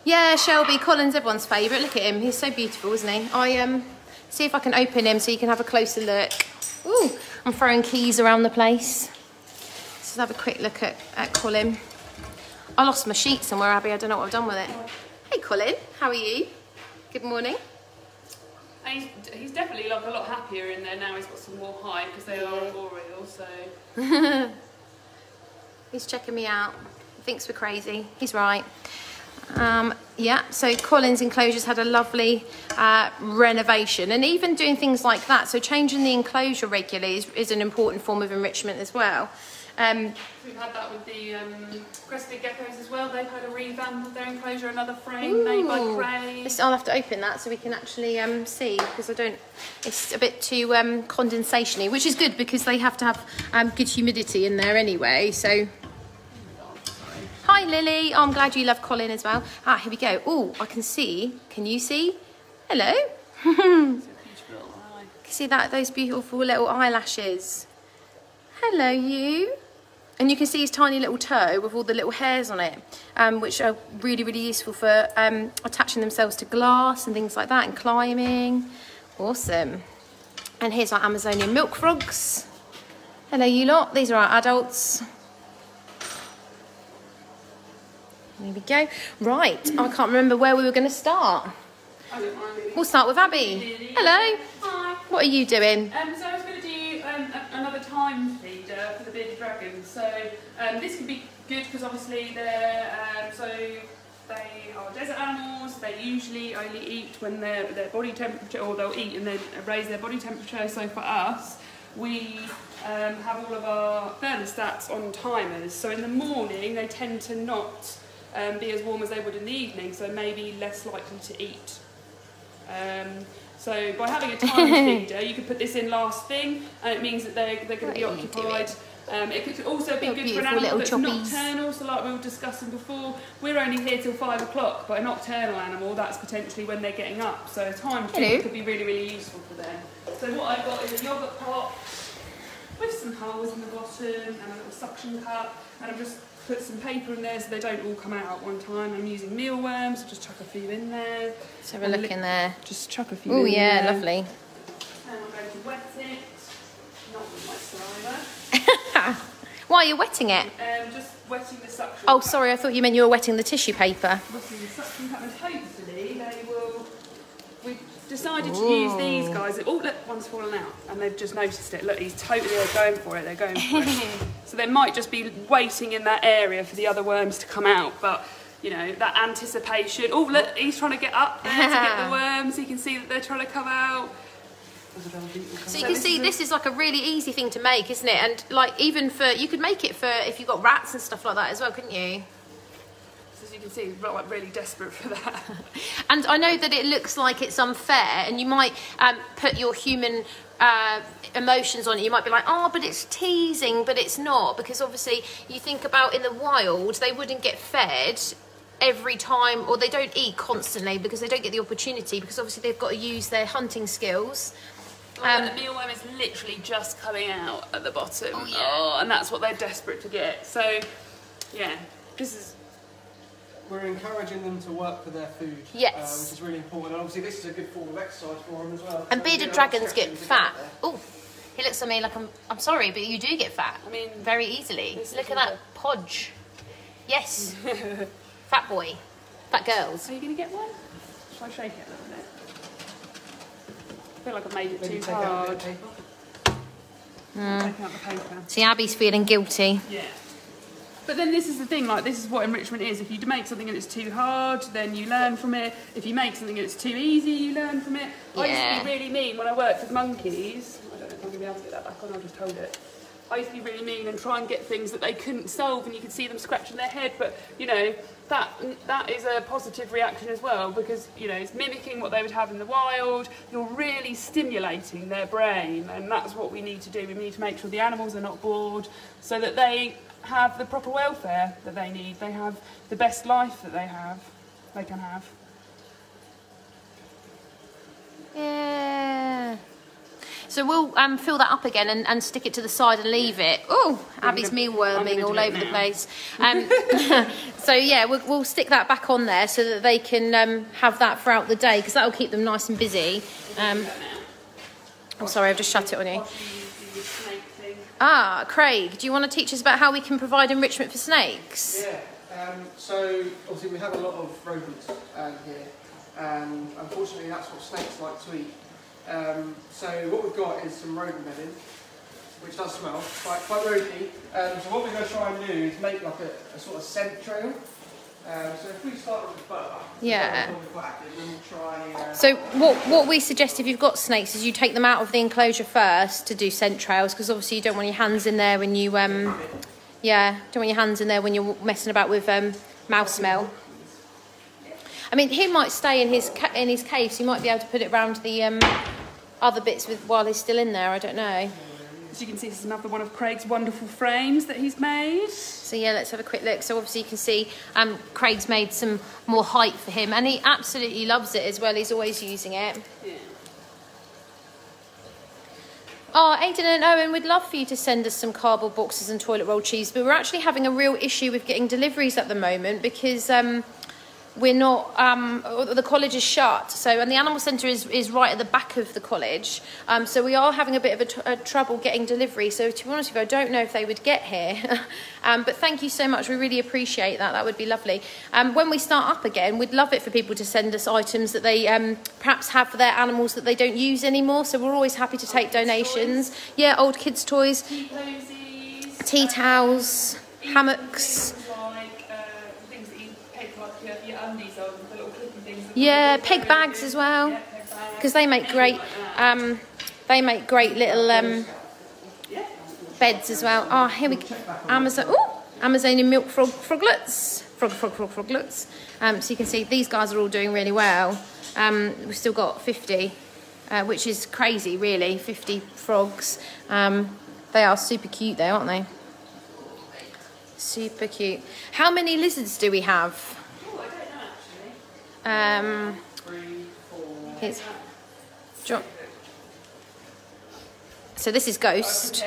Yeah, Shelby, Colin's everyone's favourite. Look at him, he's so beautiful, isn't he? I um, see if I can open him so you can have a closer look. Ooh, I'm throwing keys around the place. Let's have a quick look at, at Colin. I lost my sheet somewhere, Abby. I don't know what I've done with it. Hey, Colin, how are you? Good morning. And he's, he's definitely like a lot happier in there now. He's got some more height because they are arboreal. So He's checking me out. He thinks we're crazy. He's right. Um, yeah, so Colin's enclosure's had a lovely uh, renovation and even doing things like that. So changing the enclosure regularly is, is an important form of enrichment as well. Um, we've had that with the um, crested geckos as well. They've had a revamp of their enclosure, another frame made by ooh, this- I'll have to open that so we can actually um, see because I don't. It's a bit too um, condensationy, which is good because they have to have um, good humidity in there anyway. So Hi Lily, oh, I'm glad you love Colin as well. Ah, here we go. Oh, I can see. Can you see? Hello. can see that those beautiful little eyelashes? Hello, you. And you can see his tiny little toe with all the little hairs on it, um, which are really, really useful for um, attaching themselves to glass and things like that and climbing. Awesome. And here's our Amazonian milk frogs. Hello, you lot. These are our adults. There we go. Right, I can't remember where we were going to start. I don't mind. We'll start with Abby. Hello. Hi. What are you doing? Um, so I was going to do um, a- another time feeder for the bearded dragons. So um, this could be good because obviously they're um, so they are desert animals. They usually only eat when their their body temperature, or they'll eat and then raise their body temperature. So for us, we um, have all of our thermostats on timers. So in the morning, they tend to not um, be as warm as they would in the evening. So maybe less likely to eat. Um, so by having a time feeder, you could put this in last thing, and it means that they're, they're going to be What are you occupied. Um, it could also be good for an animal that's choppies. nocturnal. So like we were discussing before, we're only here till five o'clock, but a nocturnal animal, that's potentially when they're getting up. So a time feeder could be really, really useful for them. So what I've got is a yogurt pot with some holes in the bottom and a little suction cup, and I'm just put some paper in there so they don't all come out at one time. I'm using mealworms, so just chuck a few in there. Let's have a look in there. Just chuck a few Oh yeah, there. lovely. And I'm going to wet it, not with my saliva. Why are you wetting it? Um, just wetting the suction Oh, cup. sorry, I thought you meant you were wetting the tissue paper. Wetting the suction cup and hopefully they will... Decided to use these guys. Oh, look, one's fallen out and they've just noticed it. Look, he's totally going for it. They're going for it. so they might just be waiting in that area for the other worms to come out. But, you know, that anticipation. Oh, look, he's trying to get up there to get the worms. You can see that they're trying to come out. So you can see this is like a really easy thing to make, isn't it? And like even for you could make it for if you've got rats and stuff like that as well, couldn't you? Can see, like really desperate for that. And I know that it looks like it's unfair, and you might um, put your human uh, emotions on it. You might be like, oh, but it's teasing, but it's not, because obviously you think about in the wild, they wouldn't get fed every time, or they don't eat constantly because they don't get the opportunity, because obviously they've got to use their hunting skills. Um, the mealworm is literally just coming out at the bottom. Oh, yeah. Oh, and that's what they're desperate to get. So, yeah, this is We're encouraging them to work for their food, Yes. uh, which is really important. And obviously, this is a good form of exercise for them as well. And bearded dragons get fat. Oh, he looks at me like I'm. I'm sorry, but you do get fat. I mean, very easily. Look at that podge. Yes, fat boy, fat girls. are you going to get one? Shall I shake it a little bit? I feel like I've made it Maybe too take out a hard. bit of paper. Take out the paper. See, Abby's feeling guilty. Yeah. But then this is the thing, like this is what enrichment is. If you make something and it's too hard, then you learn from it. If you make something and it's too easy, you learn from it. I used to be really mean when I worked with monkeys. I don't know if I'm gonna be able to get that back on, I'll just hold it. I used to be really mean and try and get things that they couldn't solve and you could see them scratching their head, but you know, that that is a positive reaction as well because you know it's mimicking what they would have in the wild. You're really stimulating their brain, and that's what we need to do. We need to make sure the animals are not bored, so that they have the proper welfare that they need. They have the best life that they have. They can have. Yeah. So we'll um, fill that up again and, and stick it to the side and leave it. Oh, Abby's mealworming all over the place. Um, so yeah, we'll, we'll stick that back on there so that they can um, have that throughout the day because that will keep them nice and busy. Um, I'm sorry, I've just shut it on you. Ah, Craig, do you want to teach us about how we can provide enrichment for snakes? Yeah. Um, so obviously we have a lot of rodents um, here, and unfortunately that's what snakes like to eat. Um, so what we've got is some rodent bedding, which does smell quite quite rodenty. Um, so what we're going to try and do is make like a, a sort of scent trail. Um, so if we start with the butter, Yeah. before we've got active, then we'll try. Uh, So what what we suggest if you've got snakes is you take them out of the enclosure first to do scent trails because obviously you don't want your hands in there when you um yeah don't want your hands in there when you're messing about with um mouse smell. I mean he might stay in his in his cave so you might be able to put it around the um other bits with while he's still in there. I don't know. As you can see, this is another one of Craig's wonderful frames that he's made. So yeah, let's have a quick look. So obviously you can see um, Craig's made some more height for him, and he absolutely loves it as well. He's always using it. Yeah. Oh, Aidan and Owen, we'd love for you to send us some cardboard boxes and toilet roll cheese, but we're actually having a real issue with getting deliveries at the moment because um, we're not um, the college is shut. So and the animal centre is, is right at the back of the college. Um, so we are having a bit of a, tr- a trouble getting delivery. So to be honest with you i don't know if they would get here. Um, but thank you so much. We really appreciate that. That would be lovely. Um, when we start up again we'd love it for people to send us items that they um, perhaps have for their animals that they don't use anymore. So we're always happy to take donations. yeah old kids toys. Tea posies, tea towels. Hammocks things like uh, things that you take like your, your undies on, the little things. Yeah, peg bags as well. Yeah, peg bags. because they make great um, they make great little um, beds as well. Oh, here we go. Amazon. Oh, Amazonian milk frog froglets. Frog, frog, frog, froglets. Um, so you can see these guys are all doing really well. Um, we've still got 50, uh, which is crazy, really. 50 frogs. Um, they are super cute, though, aren't they? Super cute. How many lizards do we have? Oh, I don't know actually. Um, it's, so this is Ghost.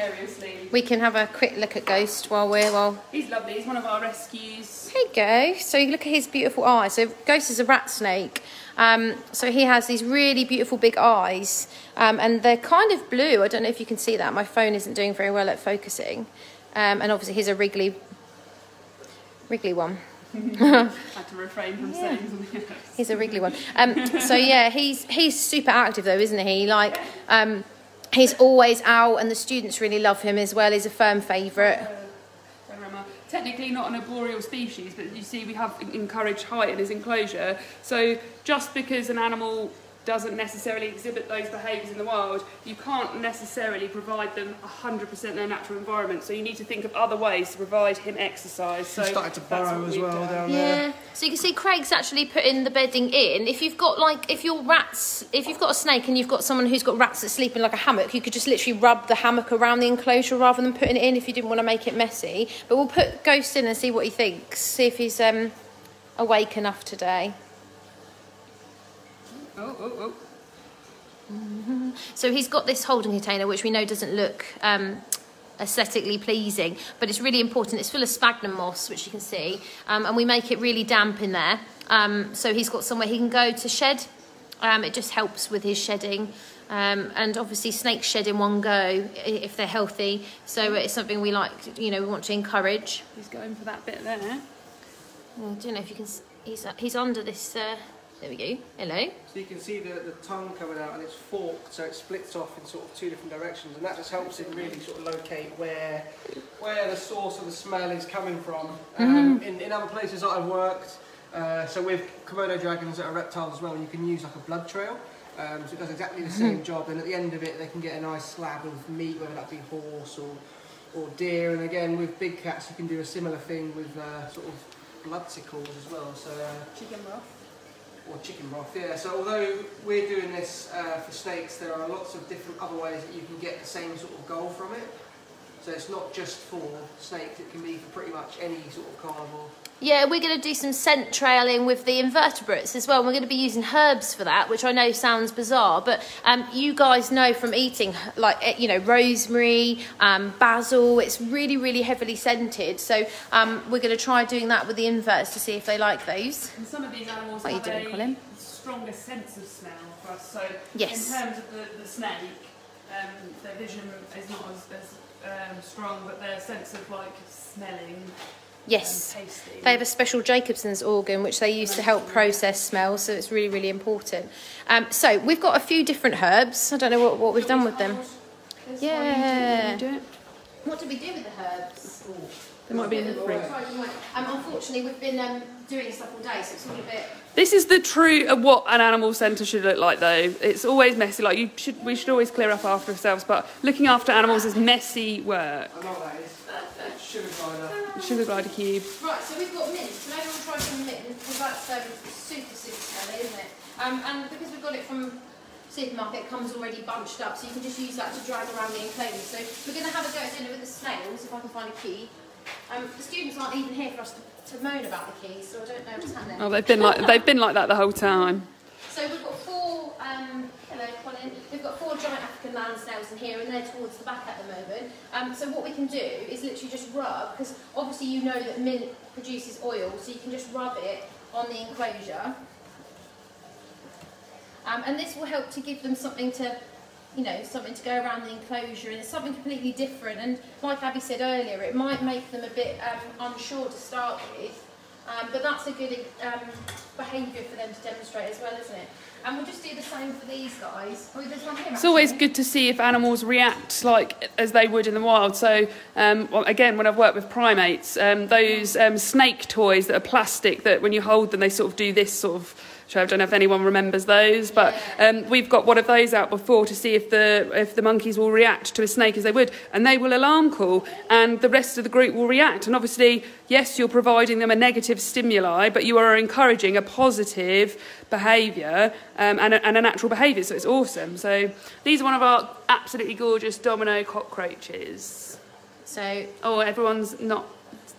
We can have a quick look at Ghost while we're while. He's lovely. He's one of our rescues. You go. So you look at his beautiful eyes. So Ghost is a rat snake. Um, so he has these really beautiful big eyes, um, and they're kind of blue. I don't know if you can see that. My phone isn't doing very well at focusing. Um, and obviously he's a wriggly, wriggly one. Had to refrain from saying something else. He's a wriggly one. Um, so yeah, he's he's super active though, isn't he? Like, um, he's always out, and the students really love him as well. He's a firm favourite. Panorama. Technically not an arboreal species, but you see we have encouraged height in his enclosure. So just because an animal doesn't necessarily exhibit those behaviours in the wild, you can't necessarily provide them 100% their natural environment. So you need to think of other ways to provide him exercise. So He started to burrow as well done. down there. Yeah. So you can see Craig's actually putting the bedding in. If you've got like, if your rats, if you've got a snake and you've got someone who's got rats that sleep in like a hammock, you could just literally rub the hammock around the enclosure rather than putting it in if you didn't want to make it messy. But we'll put Ghost in and see what he thinks. See if he's um, awake enough today. Oh, oh, oh. So he's got this holding container, which we know doesn't look um, aesthetically pleasing, but it's really important. It's full of sphagnum moss, which you can see, um, and we make it really damp in there. Um, so he's got somewhere he can go to shed. Um, it just helps with his shedding. Um, and obviously, snakes shed in one go if they're healthy. So it's something we like, you know, we want to encourage. He's going for that bit there. I don't know if you can. s- He's he's under this. Uh, there we go. Hello. So you can see the, the tongue coming out and it's forked, so it splits off in sort of two different directions, and that just helps it really sort of locate where where the source of the smell is coming from. Um, in, in other places that I've worked, uh, so with Komodo dragons that are reptiles as well, you can use like a blood trail. Um, so it does exactly the same job, and at the end of it, they can get a nice slab of meat, whether that be horse or or deer. And again, with big cats, you can do a similar thing with uh, sort of blood sickles as well. So. Uh, Chicken broth. Or chicken broth, yeah. So although we're doing this uh, for steaks, there are lots of different other ways that you can get the same sort of goal from it. So it's not just for snakes; it can be for pretty much any sort of carnivore. Yeah, we're going to do some scent trailing with the invertebrates as well. We're going to be using herbs for that, which I know sounds bizarre, but um, you guys know from eating, like, eh, you know, rosemary, um, basil, it's really, really heavily scented. So um, we're going to try doing that with the inverts to see if they like those. And some of these animals What are you have doing, a Colin? stronger sense of smell for us. So Yes. in terms of the, the snake, um, their vision is not as, as um, strong, but their sense of like smelling Yes. and. They have a special Jacobson's organ which they use to help process smells, so it's really, really important. Um, so we've got a few different herbs. I don't know what, what we've done with them. Yeah. Do. What did we do with the herbs? They might be in the fridge. Um, unfortunately, we've been um, doing stuff all day, so it's all a bit. This is the true of what an animal centre should look like, though. It's always messy. Like you should, we should always clear up after ourselves. But looking after animals is messy work. I know what that is. Sugar glider. Sugar glider cube. Right, so we've got mint. Can everyone try some mint? Because that's um, super, super smelly, isn't it? Um, and because we've got it from supermarket, it comes already bunched up, so you can just use that to drag around the enclosure. So we're going to have a go at dinner with the snails, if I can find a key. Um, the students aren't even here for us to, to moan about the keys, so I don't know what's happening. Oh, they've been like they've been like that the whole time. So we've got four, um, hello Colin, we've got four giant African land snails in here and they're towards the back at the moment. Um, so what we can do is literally just rub, because obviously you know that mint produces oil, so you can just rub it on the enclosure. Um, and this will help to give them something to, you know, something to go around the enclosure and it's something completely different. And like Abby said earlier, it might make them a bit um, unsure to start with. Um, but that's a good um, behaviour for them to demonstrate as well, isn't it? And we'll just do the same for these guys. Oh, there's one here. It's always good to see if animals react like as they would in the wild. So um, well, again, when I've worked with primates, um, those um, snake toys that are plastic that when you hold them they sort of do this sort of show. I don't know if anyone remembers those, but um, we've got one of those out before to see if the if the monkeys will react to a snake as they would, and they will alarm call, and the rest of the group will react. And obviously, yes, you're providing them a negative stimuli, but you are encouraging a positive behaviour um, and, a, and a natural behaviour. So it's awesome. So these are one of our absolutely gorgeous domino cockroaches. So, Oh, everyone's not.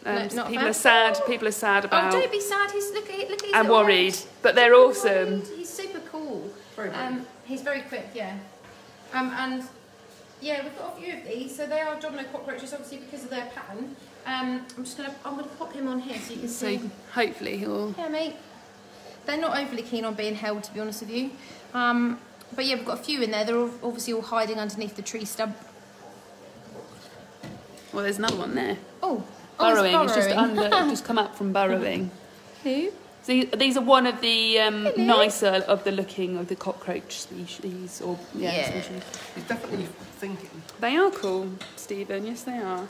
Um, No, not people fair. are sad. People are sad about. oh, about don't be sad. He's look at look at his and worried, head. but they're He's awesome. worried. He's super cool. Very. Um, he's very quick, yeah. Um, and yeah, we've got a few of these. So they are domino cockroaches, obviously because of their pattern. Um, I'm just gonna I'm gonna pop him on here so you can So see. hopefully he'll. Yeah, mate. They're not overly keen on being held, to be honest with you. Um, but yeah, we've got a few in there. They're all obviously all hiding underneath the tree stump. Well, there's another one there. Oh, oh, Burrowing. he's It's just under, just come up from burrowing. Who? So these- these are one of the um, nicer of the looking of the cockroach species, or yeah, Yeah. species. He's definitely thinking. They are cool, Stephen. Yes, they are.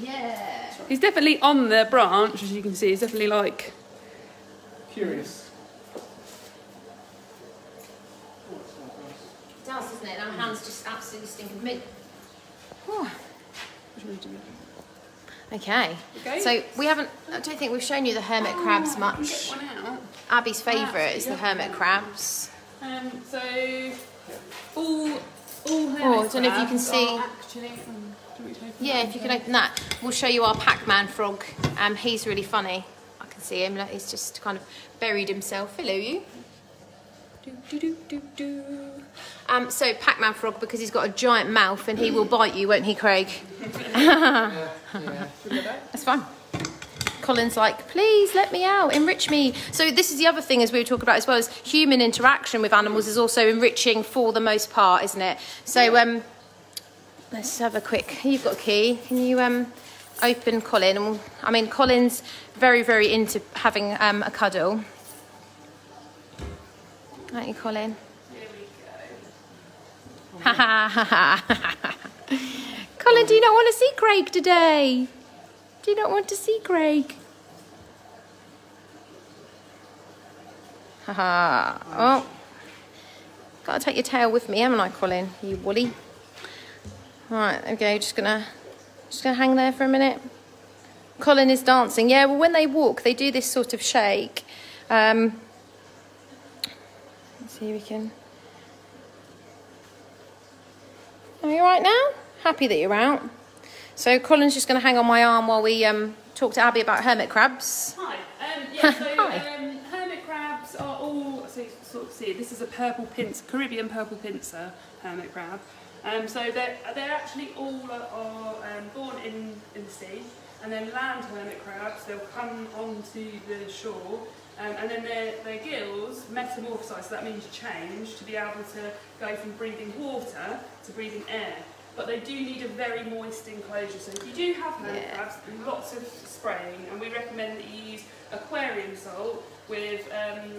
Yeah. He's definitely on the branch, as you can see. He's definitely like. Curious. It does, doesn't it? Our hands just absolutely stink of meat. Whew. Okay. Okay. So we haven't. I don't think we've shown you the hermit crabs Get much. one out. Abby's favourite is the Absolutely. hermit crabs. Um, so all all hermit Oh, I don't know if you can see- Actually, um, do you want me to open Yeah, if you can open that, we'll show you our Pac-Man frog. Um, he's really funny. I can see him. He's just kind of buried himself. Hello, you. Do, do, do, do. Um, so Pac-Man frog because he's got a giant mouth and he will bite you, won't he, Craig? Yeah. yeah. Should we get that? That's fine. Colin's like, please let me out, enrich me. So this is the other thing as we were talking about as well as human interaction with animals is also enriching for the most part, isn't it? So um, let's have a quick. You've got a key. Can you um, open Colin? I mean, Colin's very very into having um, a cuddle. Aren't you, Colin? Here we go. Ha ha ha ha. Colin, do you not want to see Craig today? Do you not want to see Craig? Ha ha. Oh. Gotta take your tail with me, haven't I, Colin? You woolly. Right, okay, just gonna just gonna hang there for a minute. Colin is dancing. Yeah, well when they walk they do this sort of shake. Um see we can Are you right now? Happy that you're out. So Colin's just going to hang on my arm while we um, talk to Abby about hermit crabs. Hi. Um, yeah, so Hi. um, hermit crabs are all, so you can sort of see, this is a purple pincer, Caribbean purple pincer hermit crab. Um, so they're, they're actually all are, are um, born in, in the sea, and then land hermit crabs, they'll come onto the shore, um, and then their, their gills metamorphosize, so that means change, to be able to go from breathing water to breathing air. But they do need a very moist enclosure. So if you do have hermit Yeah. crabs, lots of spraying, and we recommend that you use aquarium salt with um,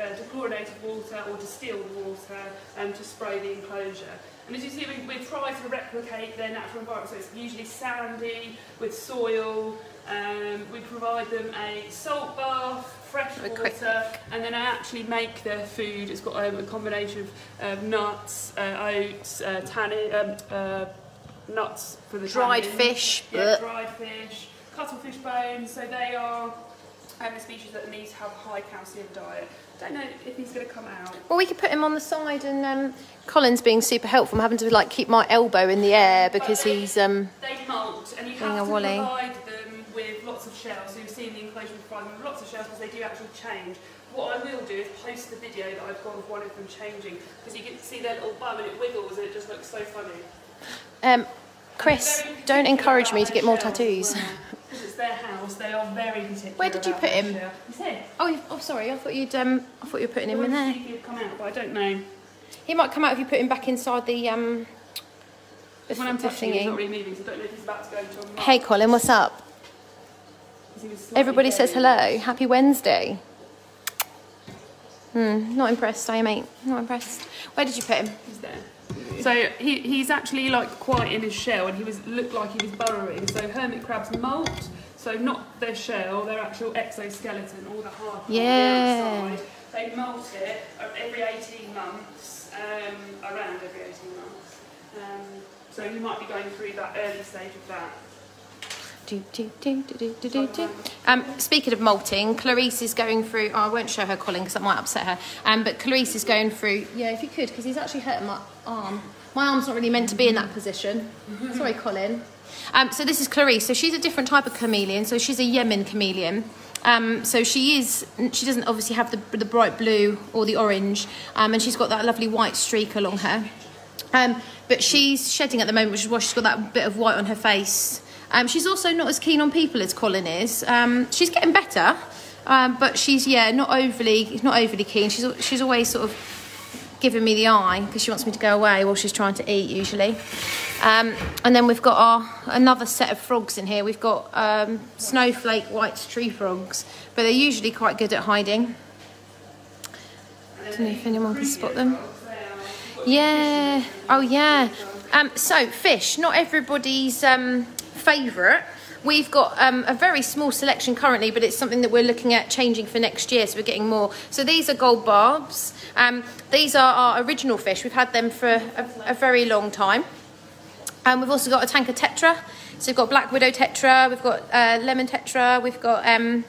uh, dechlorinated water or distilled water um, to spray the enclosure. And as you see, we, we try to replicate their natural environment, so it's usually sandy with soil. Um, we provide them a salt bath, fresh water, and then I actually make their food. It's got um, a combination of um, nuts, uh, oats, uh, tannin, um, uh, nuts for the Dried tannin. fish. Yeah, dried fish, cuttlefish bones. So they are um, a species that needs to have a high calcium diet. Don't know if he's going to come out. Well, we could put him on the side, and um, Colin's being super helpful. I'm having to like keep my elbow in the air because he's um, They molt, and you have a to provide them with lots of shells. So you've seen the enclosure, provide them with lots of shells because they do actually change. What I will do is post the video that I've got of one of them changing because you can see their little bum and it wiggles and it just looks so funny. um, Chris. Don't encourage me to get more tattoos. well, 'cause it's their house. They are very particular. Where did you put him? shell. He's here. Oh, oh, sorry. I thought you'd um, I thought you were putting him in there. He'd come out, but I don't know. He might come out if you put him back inside the um. When I'm touching, he's not really moving, so I don't know if he's about to go into a Hey, Colin, what's up? 'cause he was slightly Everybody says hello. Happy Wednesday. Hmm, not impressed, are you, mate? Not impressed. Where did you put him? He's there. So he, he's actually like quite in his shell, and he was looked like he was burrowing. So hermit crabs molt, so not their shell, their actual exoskeleton, all the hard Yeah. the outside. They molt it every 18 months, um, around every 18 months. Um, so you might be going through that early stage of that. Um, speaking of molting, Clarice is going through. Oh, I won't show her Colin because that might upset her. Um, but Clarice is going through. Yeah, if you could, because he's actually hurting my arm. My arm's not really meant to be in that position. Sorry, Colin. Um, so this is Clarice. So she's a different type of chameleon. So she's a Yemen chameleon. Um, so she is. She doesn't obviously have the, the bright blue or the orange, um, and she's got that lovely white streak along her. Um, but she's shedding at the moment, which is why she's got that bit of white on her face. Um, she's also not as keen on people as Colin is. Um, she's getting better, um, but she's yeah not overly not overly keen. She's she's always sort of giving me the eye because she wants me to go away while she's trying to eat usually. Um, and then we've got our another set of frogs in here. We've got um, snowflake white tree frogs, but they're usually quite good at hiding. Don't know if anyone can spot them. Yeah. Oh, yeah. Um, so fish, not everybody's favourite. We've got um, a very small selection currently, but it's something that we're looking at changing for next year, so we're getting more. So these are gold barbs. Um, these are our original fish. We've had them for a, a very long time. Um, we've also got a tank of tetra. So we've got black widow tetra. We've got uh, lemon tetra. We've got um,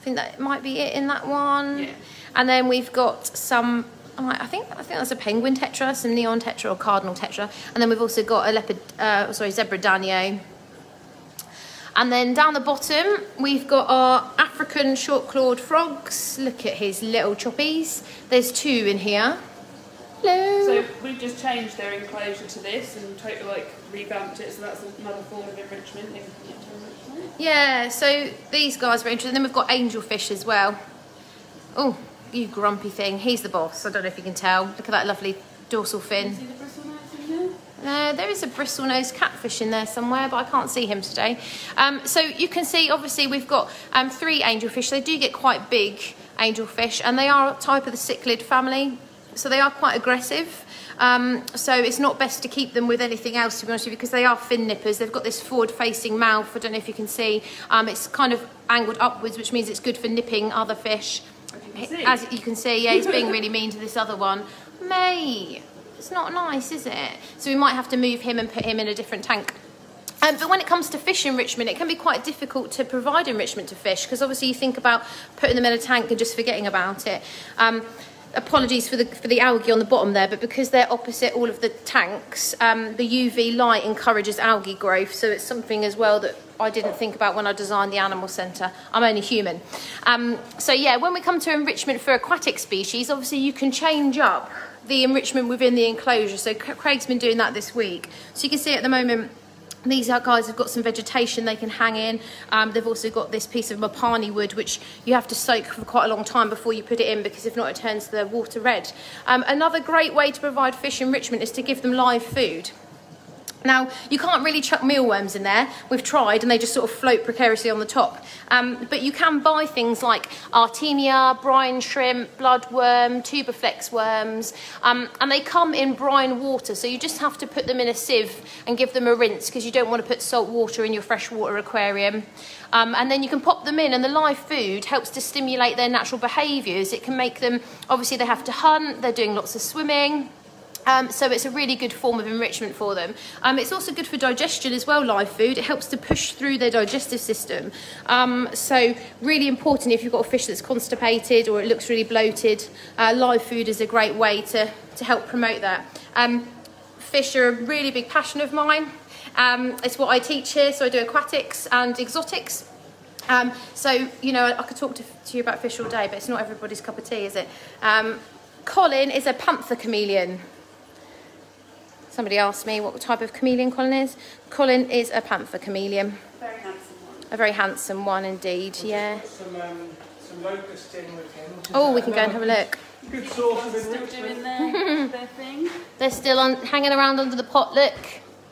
I think that might be it in that one. Yeah. And then we've got some. I think I think that's a penguin tetra, some neon tetra or cardinal tetra, and then we've also got a leopard, uh, sorry, zebra danio. And then down the bottom, we've got our African short-clawed frogs. Look at his little choppies. There's two in here. Hello. So we've just changed their enclosure to this and totally like revamped it, so that's another form of enrichment. Linking it to enrichment. Yeah, so these guys are very interesting. Then we've got angelfish as well. Oh, you grumpy thing. He's the boss. I don't know if you can tell. Look at that lovely dorsal fin. See the bristle nose in there? Uh, there is a bristlenose catfish in there somewhere, but I can't see him today. Um, so you can see, obviously, we've got um, three angelfish. They do get quite big angelfish, and they are a type of the cichlid family, so they are quite aggressive. Um, so it's not best to keep them with anything else, to be honest with you, because they are fin nippers. They've got this forward-facing mouth. I don't know if you can see. Um, it's kind of angled upwards, which means it's good for nipping other fish. As you can see. As you can see, yeah, he's being really mean to this other one. Mate, it's not nice, is it? So we might have to move him and put him in a different tank. Um, but when it comes to fish enrichment, it can be quite difficult to provide enrichment to fish because obviously you think about putting them in a tank and just forgetting about it. Um, apologies for the for the algae on the bottom there, but because they're opposite all of the tanks, um, the UV light encourages algae growth. So it's something as well that I didn't think about when I designed the animal centre. I'm only human. Um, so yeah, when we come to enrichment for aquatic species, obviously you can change up the enrichment within the enclosure. So Craig's been doing that this week. So you can see at the moment these guys have got some vegetation they can hang in. Um, they've also got this piece of mopani wood, which you have to soak for quite a long time before you put it in, because if not, it turns the water red. Um, another great way to provide fish enrichment is to give them live food. Now, you can't really chuck mealworms in there. We've tried and they just sort of float precariously on the top. Um, but you can buy things like artemia, brine shrimp, bloodworm, tubifex worms, um, and they come in brine water. So you just have to put them in a sieve and give them a rinse because you don't want to put salt water in your freshwater aquarium. Um, and then you can pop them in, and the live food helps to stimulate their natural behaviours. It can make them, obviously, they have to hunt, they're doing lots of swimming. Um, so it's a really good form of enrichment for them. Um, it's also good for digestion as well, live food. It helps to push through their digestive system. Um, so really important if you've got a fish that's constipated or it looks really bloated, uh, live food is a great way to, to help promote that. Um, fish are a really big passion of mine. Um, it's what I teach here, so I do aquatics and exotics. Um, so, you know, I could talk to, to you about fish all day, but it's not everybody's cup of tea, is it? Colin is a panther chameleon. Somebody asked me what type of chameleon Colin is. Colin is a panther chameleon. Very handsome one. A very handsome one indeed, yeah. Some, um, some locusts in with him. Oh, we can go and have a look. Good source of Still doing their, their thing. They're still on, hanging around under the pot, look.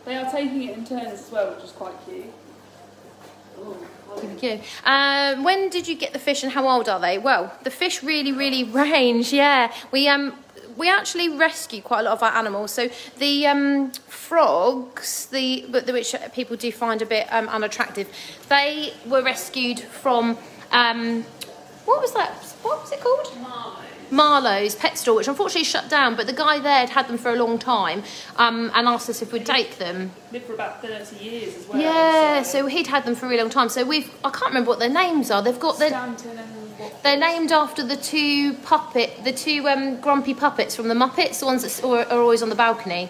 They are taking it in turns as well, which is quite cute. Thank you. Um, when did you get the fish and how old are they? Well, the fish really, really range. Yeah, we um we actually rescue quite a lot of our animals. So the um, frogs, the which people do find a bit um, unattractive, they were rescued from um, what was that? What was it called? Marlowe's pet store, which unfortunately shut down. But the guy there had had them for a long time um, and asked us if we'd take them. Lived for about 30 years as well. Yeah, so he'd had them for a really long time. So we've I can't remember what their names are. They've got their Stanton they're named after the two puppet, the two um, grumpy puppets from the Muppets, the ones that are, always on the balcony.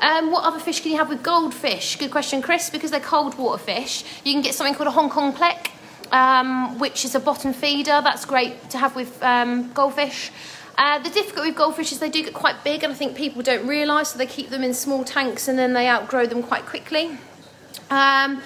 Um, what other fish can you have with goldfish? Good question, Chris. Because they're cold water fish, you can get something called a Hong Kong plec, um, which is a bottom feeder. That's great to have with um, goldfish. Uh, the difficulty with goldfish is they do get quite big, and I think people don't realise, so they keep them in small tanks and then they outgrow them quite quickly. Um,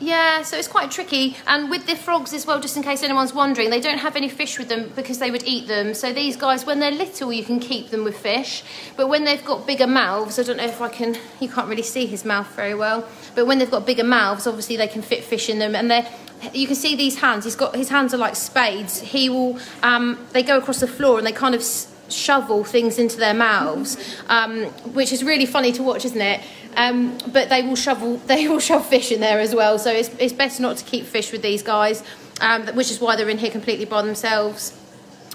yeah, so it's quite tricky. And with the frogs as well, just in case anyone's wondering, they don't have any fish with them because they would eat them. So these guys, when they're little, you can keep them with fish. But when they've got bigger mouths, I don't know if I can, you can't really see his mouth very well. But when they've got bigger mouths, obviously they can fit fish in them. And they're, you can see these hands, he's got, his hands are like spades. He will, um, they go across the floor and they kind of shovel things into their mouths, um, which is really funny to watch, isn't it? Um, but they will shovel they will shove fish in there as well. So it's, it's best not to keep fish with these guys, um, which is why they're in here completely by themselves.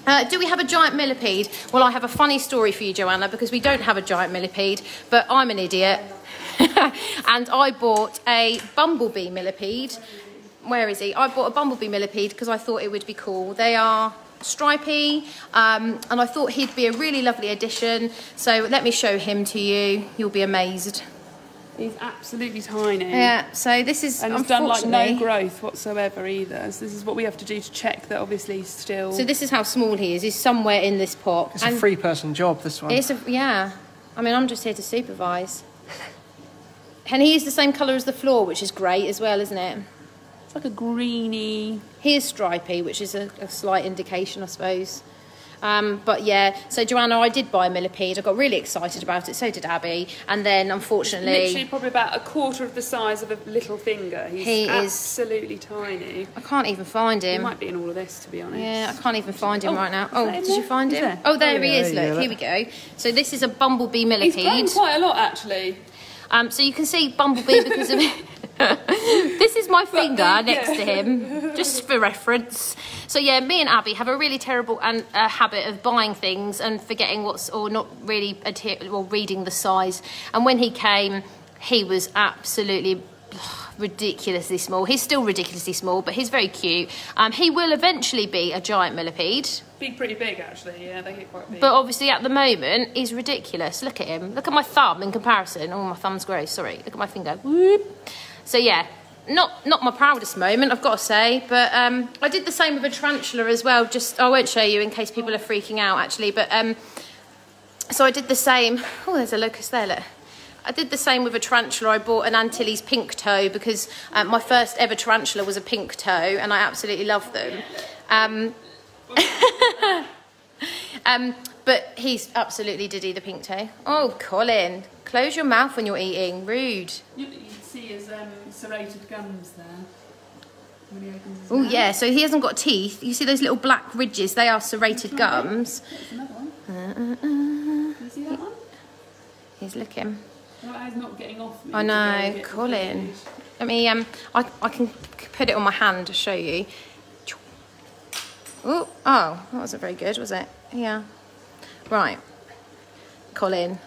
Uh, do we have a giant millipede? Well, I have a funny story for you, Joanna, because we don't have a giant millipede, but I'm an idiot. and I bought a bumblebee millipede. Where is he? I bought a bumblebee millipede because I thought it would be cool. They are stripy, um, and I thought he'd be a really lovely addition. So let me show him to you. You'll be amazed. He's absolutely tiny. Yeah. So this is And it's done like no growth whatsoever either. So this is what we have to do to check that obviously he's still. So this is how small he is. He's somewhere in this pot. It's a three person job, this one. It's a, yeah. I mean, I'm just here to supervise. And he is the same colour as the floor, which is great as well, isn't it? It's like a greeny. He is stripy, which is a, a slight indication, I suppose. Um, but yeah, so Joanna, I did buy a millipede. I got really excited about it. So did Abby. And then, unfortunately, it's Literally probably about a quarter of the size of a little finger. He's He is- absolutely tiny. I can't even find him. He him. might be in all of this to be honest. Yeah, I can't even find him Oh, right now. Oh, that in did you find Is him? there? Oh, there Oh, he is. there Look, go, here we go. So this is a bumblebee millipede. He's grown millipede. quite a lot actually. Um, so you can see Bumblebee because of this is my finger yeah. next to him, just for reference. So yeah, me and Abby have a really terrible and uh, habit of buying things and forgetting what's or not really adhere, or reading the size. And when he came, he was absolutely ridiculously small. He's still ridiculously small, but he's very cute. Um, he will eventually be a giant millipede. Big, pretty big actually. Yeah, they get quite big. But obviously, at the moment, he's ridiculous. Look at him. Look at my thumb in comparison. Oh, my thumb's gross. Sorry. Look at my finger. Whoop. So yeah, not not my proudest moment, I've got to say. But um, I did the same with a tarantula as well. Just I won't show you in case people are freaking out actually. But um, so I did the same. Oh, there's a locust there. Look. I did the same with a tarantula. I bought an Antilles pink toe because um, my first ever tarantula was a pink toe, and I absolutely love them. Um, um, but he's absolutely diddy the pink toe. Oh, Colin, close your mouth when you're eating. Rude. You, you can see his um, serrated gums there. When he opens his Oh yeah, so he hasn't got teeth. You see those little black ridges? They are serrated gums. There's another one. Uh, Can you see that one? He's looking. That not getting off me. I to go and know, Colin. Let me. Um, I I can put it on my hand to show you. Oh, oh, that wasn't very good, was it? Yeah. Right, Colin.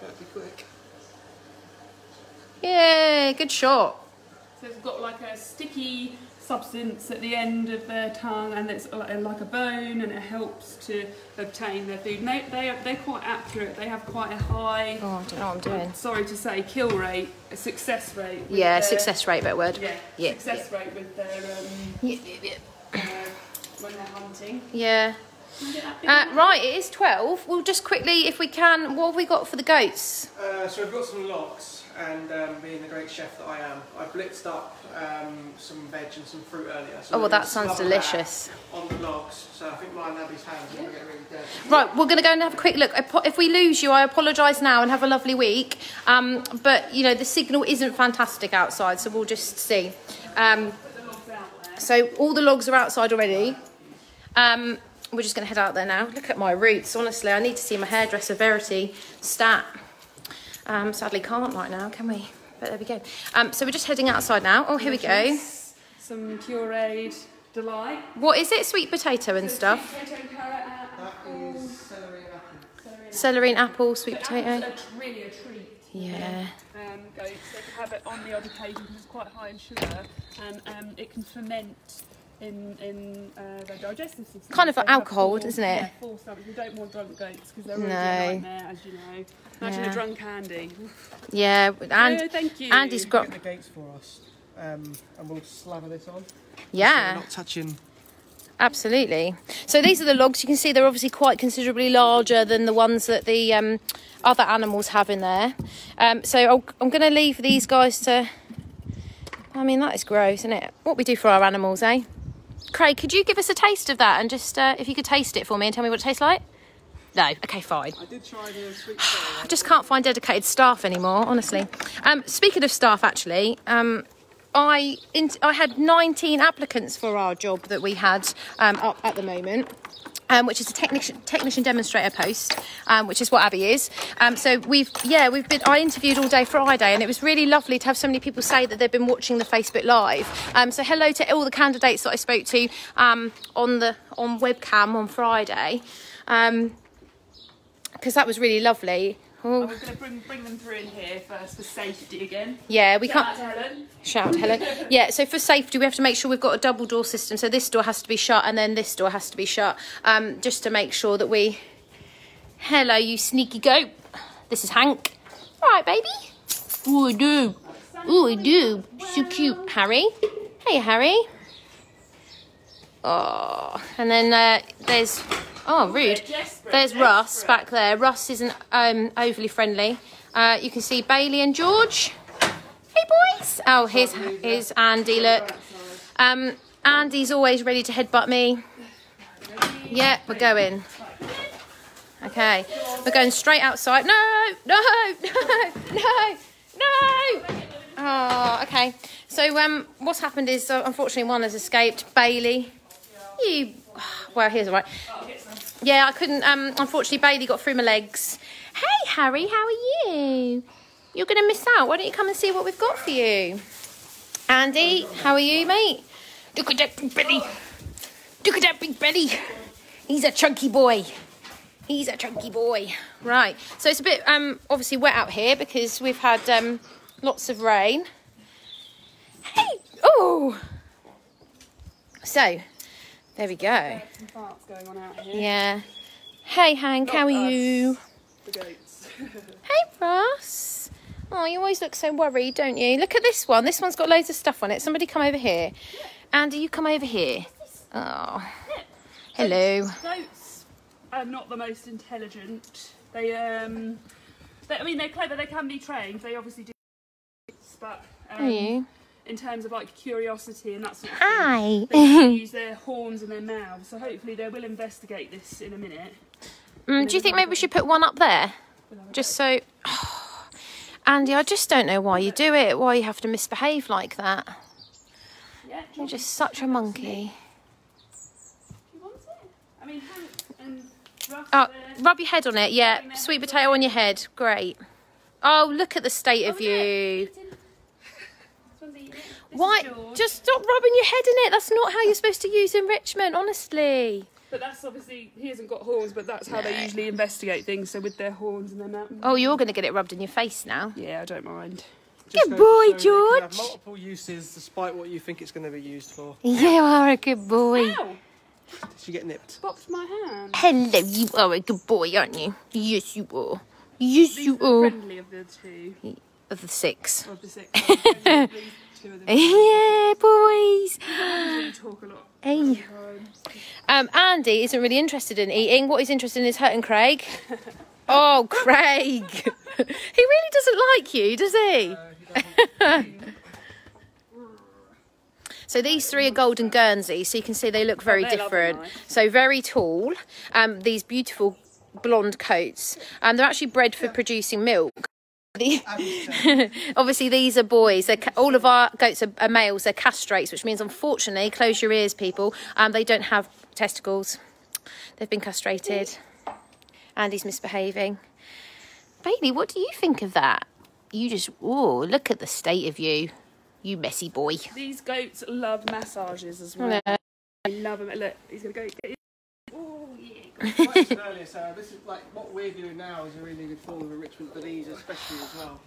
Better be quick. Yay, good shot. So it's got like a sticky substance at the end of their tongue and it's like like a bone and it helps to obtain their food. And they, they are, they're quite accurate. They have quite a high, Oh, I don't know what I'm doing. sorry to say, kill rate, a success rate. Yeah, their- success rate, better word. Yeah, Yeah, success rate with their, um, Yeah, yeah, yeah. uh, when they're hunting. Yeah. Uh, right, it is 12. We'll just quickly, if we can, what have we got for the goats? Uh, so we've got some lox, and um, being the great chef that I am, I blitzed up um, some veg and some fruit earlier. So Oh, well, that sounds smother that delicious. On the logs, so I think my and Abby's hands are going to get really dirty. Right, we're going to go and have a quick look. If we lose you, I apologise now and have a lovely week. Um, but, you know, the signal isn't fantastic outside, so we'll just see. Um, so all the logs are outside already. Um, we're just going to head out there now. Look at my roots. Honestly, I need to see my hairdresser Verity stat. Um, sadly, can't right now, can we? But there we go. Um, so we're just heading outside now. Oh, here we go. Some pureed delight. What is it? Sweet potato and stuff. Sweet potato, carrot, and That apple. is celery and apple. Celery and apple, sweet But potato. apple's a- really a treat. Yeah. Um, goats, they can have it on the odd occasion because it's quite high in sugar, and um, it can ferment in in uh, their digestive system. Kind of So like alcohol, full- isn't it? Yeah, full stomach. We don't want drunk goats because they're already No. a nightmare, as you know. Imagine Yeah. a drunk Andy. Yeah, and no, thank you. Andy's got the gates for us, um, and we'll slather this on. yeah, not touching. absolutely. So these are the logs. You can see they're obviously quite considerably larger than the ones that the um, other animals have in there. Um, so I'll, I'm going to leave these guys to. I mean, that is gross, isn't it? What we do for our animals, eh? Craig, could you give us a taste of that and just uh, if you could taste it for me and tell me what it tastes like? No. Okay, fine. I did try the sweet I just can't find dedicated staff anymore, honestly. Um, speaking of staff, actually, um, I I had 19 applicants for our job that we had um, up at the moment. Um, which is a technician technician demonstrator post, um, which is what Abby is. Um, so we've yeah we've been I interviewed all day Friday, and it was really lovely to have so many people say that they've been watching the Facebook Live. Um, so hello to all the candidates that I spoke to um, on the on webcam on Friday, because that was really lovely. Oh, I'm going to bring, bring them through in here first for safety again. yeah, we Shout can't. out to Helen. Shout out, Helen. Yeah, so for safety, we have to make sure we've got a double door system. So this door has to be shut, and then this door has to be shut, um, just to make sure that we. Hello, you sneaky goat. This is Hank. All right, baby. Ooh, I do. Ooh, I do. So cute, Harry. Hey, Harry. Oh, and then uh, there's. Oh, rude. There's Russ back there. Russ isn't um, overly friendly. Uh, you can see Bailey and George. Hey, boys. Oh, here's, here's Andy. Look. Um, Andy's always ready to headbutt me. Yeah, we're going. Okay, we're going straight outside. No, no, no, no, no. Oh, okay. So, um, what's happened is, uh, unfortunately, one has escaped. Bailey, you. Well, here's all right. Yeah, I couldn't. Um, unfortunately, Bailey got through my legs. Hey, Harry, how are you? You're going to miss out. Why don't you come and see what we've got for you? Andy, how are you, mate? Look at that big belly. Look at that big belly. He's a chunky boy. He's a chunky boy. Right. So it's a bit um obviously wet out here because we've had um lots of rain. Hey. Oh. So there we go. Farts going on out here. Yeah. Hey Hank, how are us. you? The goats. Hey Ross. Oh, you always look so worried, don't you? Look at this one. This one's got loads of stuff on it. Somebody come over here. Andy, you come over here. Oh. Hello. Goats are not the most intelligent. They um, they, I mean they're clever. They can be trained. They obviously do, but um, Are you? In terms of like curiosity and that sort of Hi. thing, they use their horns and their mouths. So hopefully they will investigate this in a minute. Mm, do you think maybe we should put one up there? Just so. Andy, I just don't know why you do it, why you have to misbehave like that. Yeah, You're just such a monkey. Do you want it? I mean. Oh, rub your head on it, yeah. Sweet potato on your head, great. Oh, look at the state of Oh, yeah, you. eating. This one's eating it. This Why? Just stop rubbing your head in it. That's not how you're supposed to use enrichment, honestly. But that's obviously he hasn't got horns, but that's how they usually investigate things. So with their horns and their mouth. Oh, you're going to get it rubbed in your face now. Yeah, I don't mind. Just Good boy, show that it can George. have multiple uses despite what you think it's going to be used for. You are a good boy. Ow! Did she get nipped? Bopped my hand. Hello, you are a good boy, aren't you? Yes, you are. Yes, These you are the are. friendly of the two. Of the six. Of the six. Friendly, these two of them. yeah, boys. They talk a lot. Hey. Um, Um, Andy isn't really interested in eating. What he's interested in is hurting Craig. Oh, Craig. he really doesn't like you, does he? So these three are golden Guernsey, so you can see they look very Oh, they're different. nice. So very tall. Um, these beautiful blonde coats. And they're actually bred for producing milk. The- Obviously, these are boys. They're, ca- all of our goats are, are males. They're castrates, which means, unfortunately, close your ears, people. Um, they don't have testicles. They've been castrated. Andy's misbehaving. Bailey, what do you think of that? You just, oh, look at the state of you, you messy boy. These goats love massages as well. No. I love them. Look, he's gonna go. Get his... Oh yeah. Like I said earlier, Sarah, this is like what we're doing now is a really good form of enrichment for these, especially as well.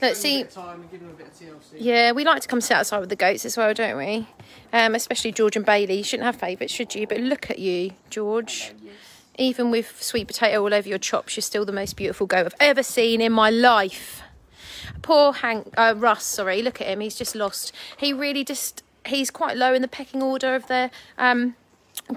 Look, see, time and give them a bit of TLC. yeah, we like to come sit outside with the goats as well, don't we? Um, especially George and Bailey. You shouldn't have favourites, should you? But look at you, George. Even with sweet potato all over your chops, you're still the most beautiful goat I've ever seen in my life. Poor Hank, uh, Russ, sorry, look at him. He's just lost. He really just, he's quite low in the pecking order of the um,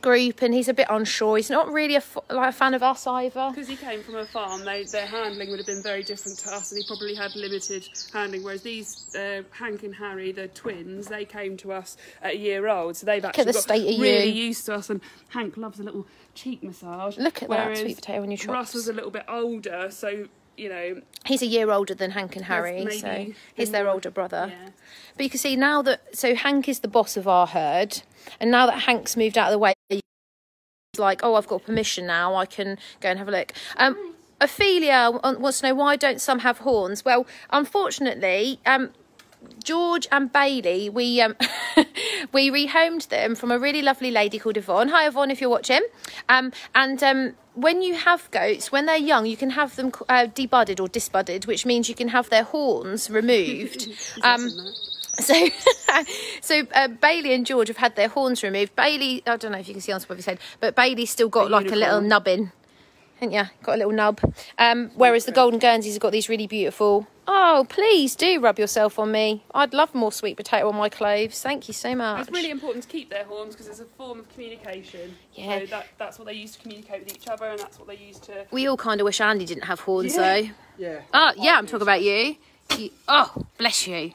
group and he's a bit unsure. He's not really a, f- like a fan of us either. Because he came from a farm, they, their handling would have been very different to us, and he probably had limited handling. Whereas these uh, Hank and Harry, the twins, they came to us at a year old, so they've actually got really you. used to us. And Hank loves a little cheek massage. Look at that sweet potato your chops. Russ was a little bit older, so you know. He's a year older than Hank and Harry, so he's their older brother. Yeah. But you can see now that so Hank is the boss of our herd, and now that Hank's moved out of the way, like, oh, I've got permission now. I can go and have a look. Um, Ophelia wants to know why don't some have horns? Well, unfortunately, um, George and Bailey, we um, we rehomed them from a really lovely lady called Yvonne. Hi Yvonne, if you're watching. Um, and um, when you have goats, when they're young, you can have them uh, debudded or disbudded, which means you can have their horns removed. so, so uh, Bailey and George have had their horns removed. Bailey, I don't know if you can see on top of his head, but Bailey's still got A like a little unicorn. nubbin. Haven't you? Got a little nub. Um, whereas the golden Guernseys have got these really beautiful. Oh, please do rub yourself on me. I'd love more sweet potato on my cloves. Thank you so much. It's really important to keep their horns because it's a form of communication. Yeah. So that, that's what they use to communicate with each other, and that's what they use to. We all kind of wish Andy didn't have horns, Yeah. though. Yeah. Oh, yeah, I'm talking about you. you. Oh, bless you.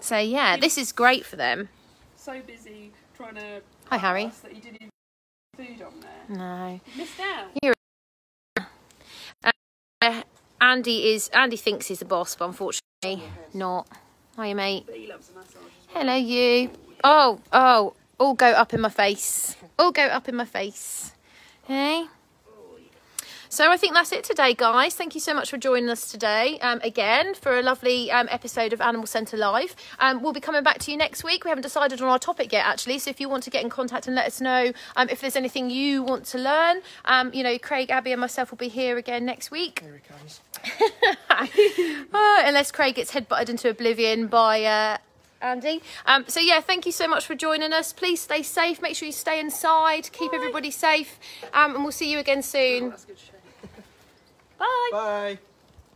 So, yeah, this is great for them. So busy trying to. Hi, Harry. That you didn't food on there. No. You missed out. Uh, Andy is Andy thinks he's the boss, but unfortunately not. Hiya, mate. But he loves a massage. well. Hello, you. Oh, oh, all go up in my face. All go up in my face. Hey. So I think that's it today, guys. Thank you so much for joining us today um, again for a lovely um, episode of Animal Centre Live. Um, we'll be coming back to you next week. We haven't decided on our topic yet, actually. So if you want to get in contact and let us know um, if there's anything you want to learn, um, you know, Craig, Abby, and myself will be here again next week. Here he comes. Oh, unless Craig gets headbutted into oblivion by uh, Andy. Um, so yeah, thank you so much for joining us. Please stay safe. Make sure you stay inside. Keep everybody safe. Um, and we'll see you again soon. That's good shit. Bye. Bye.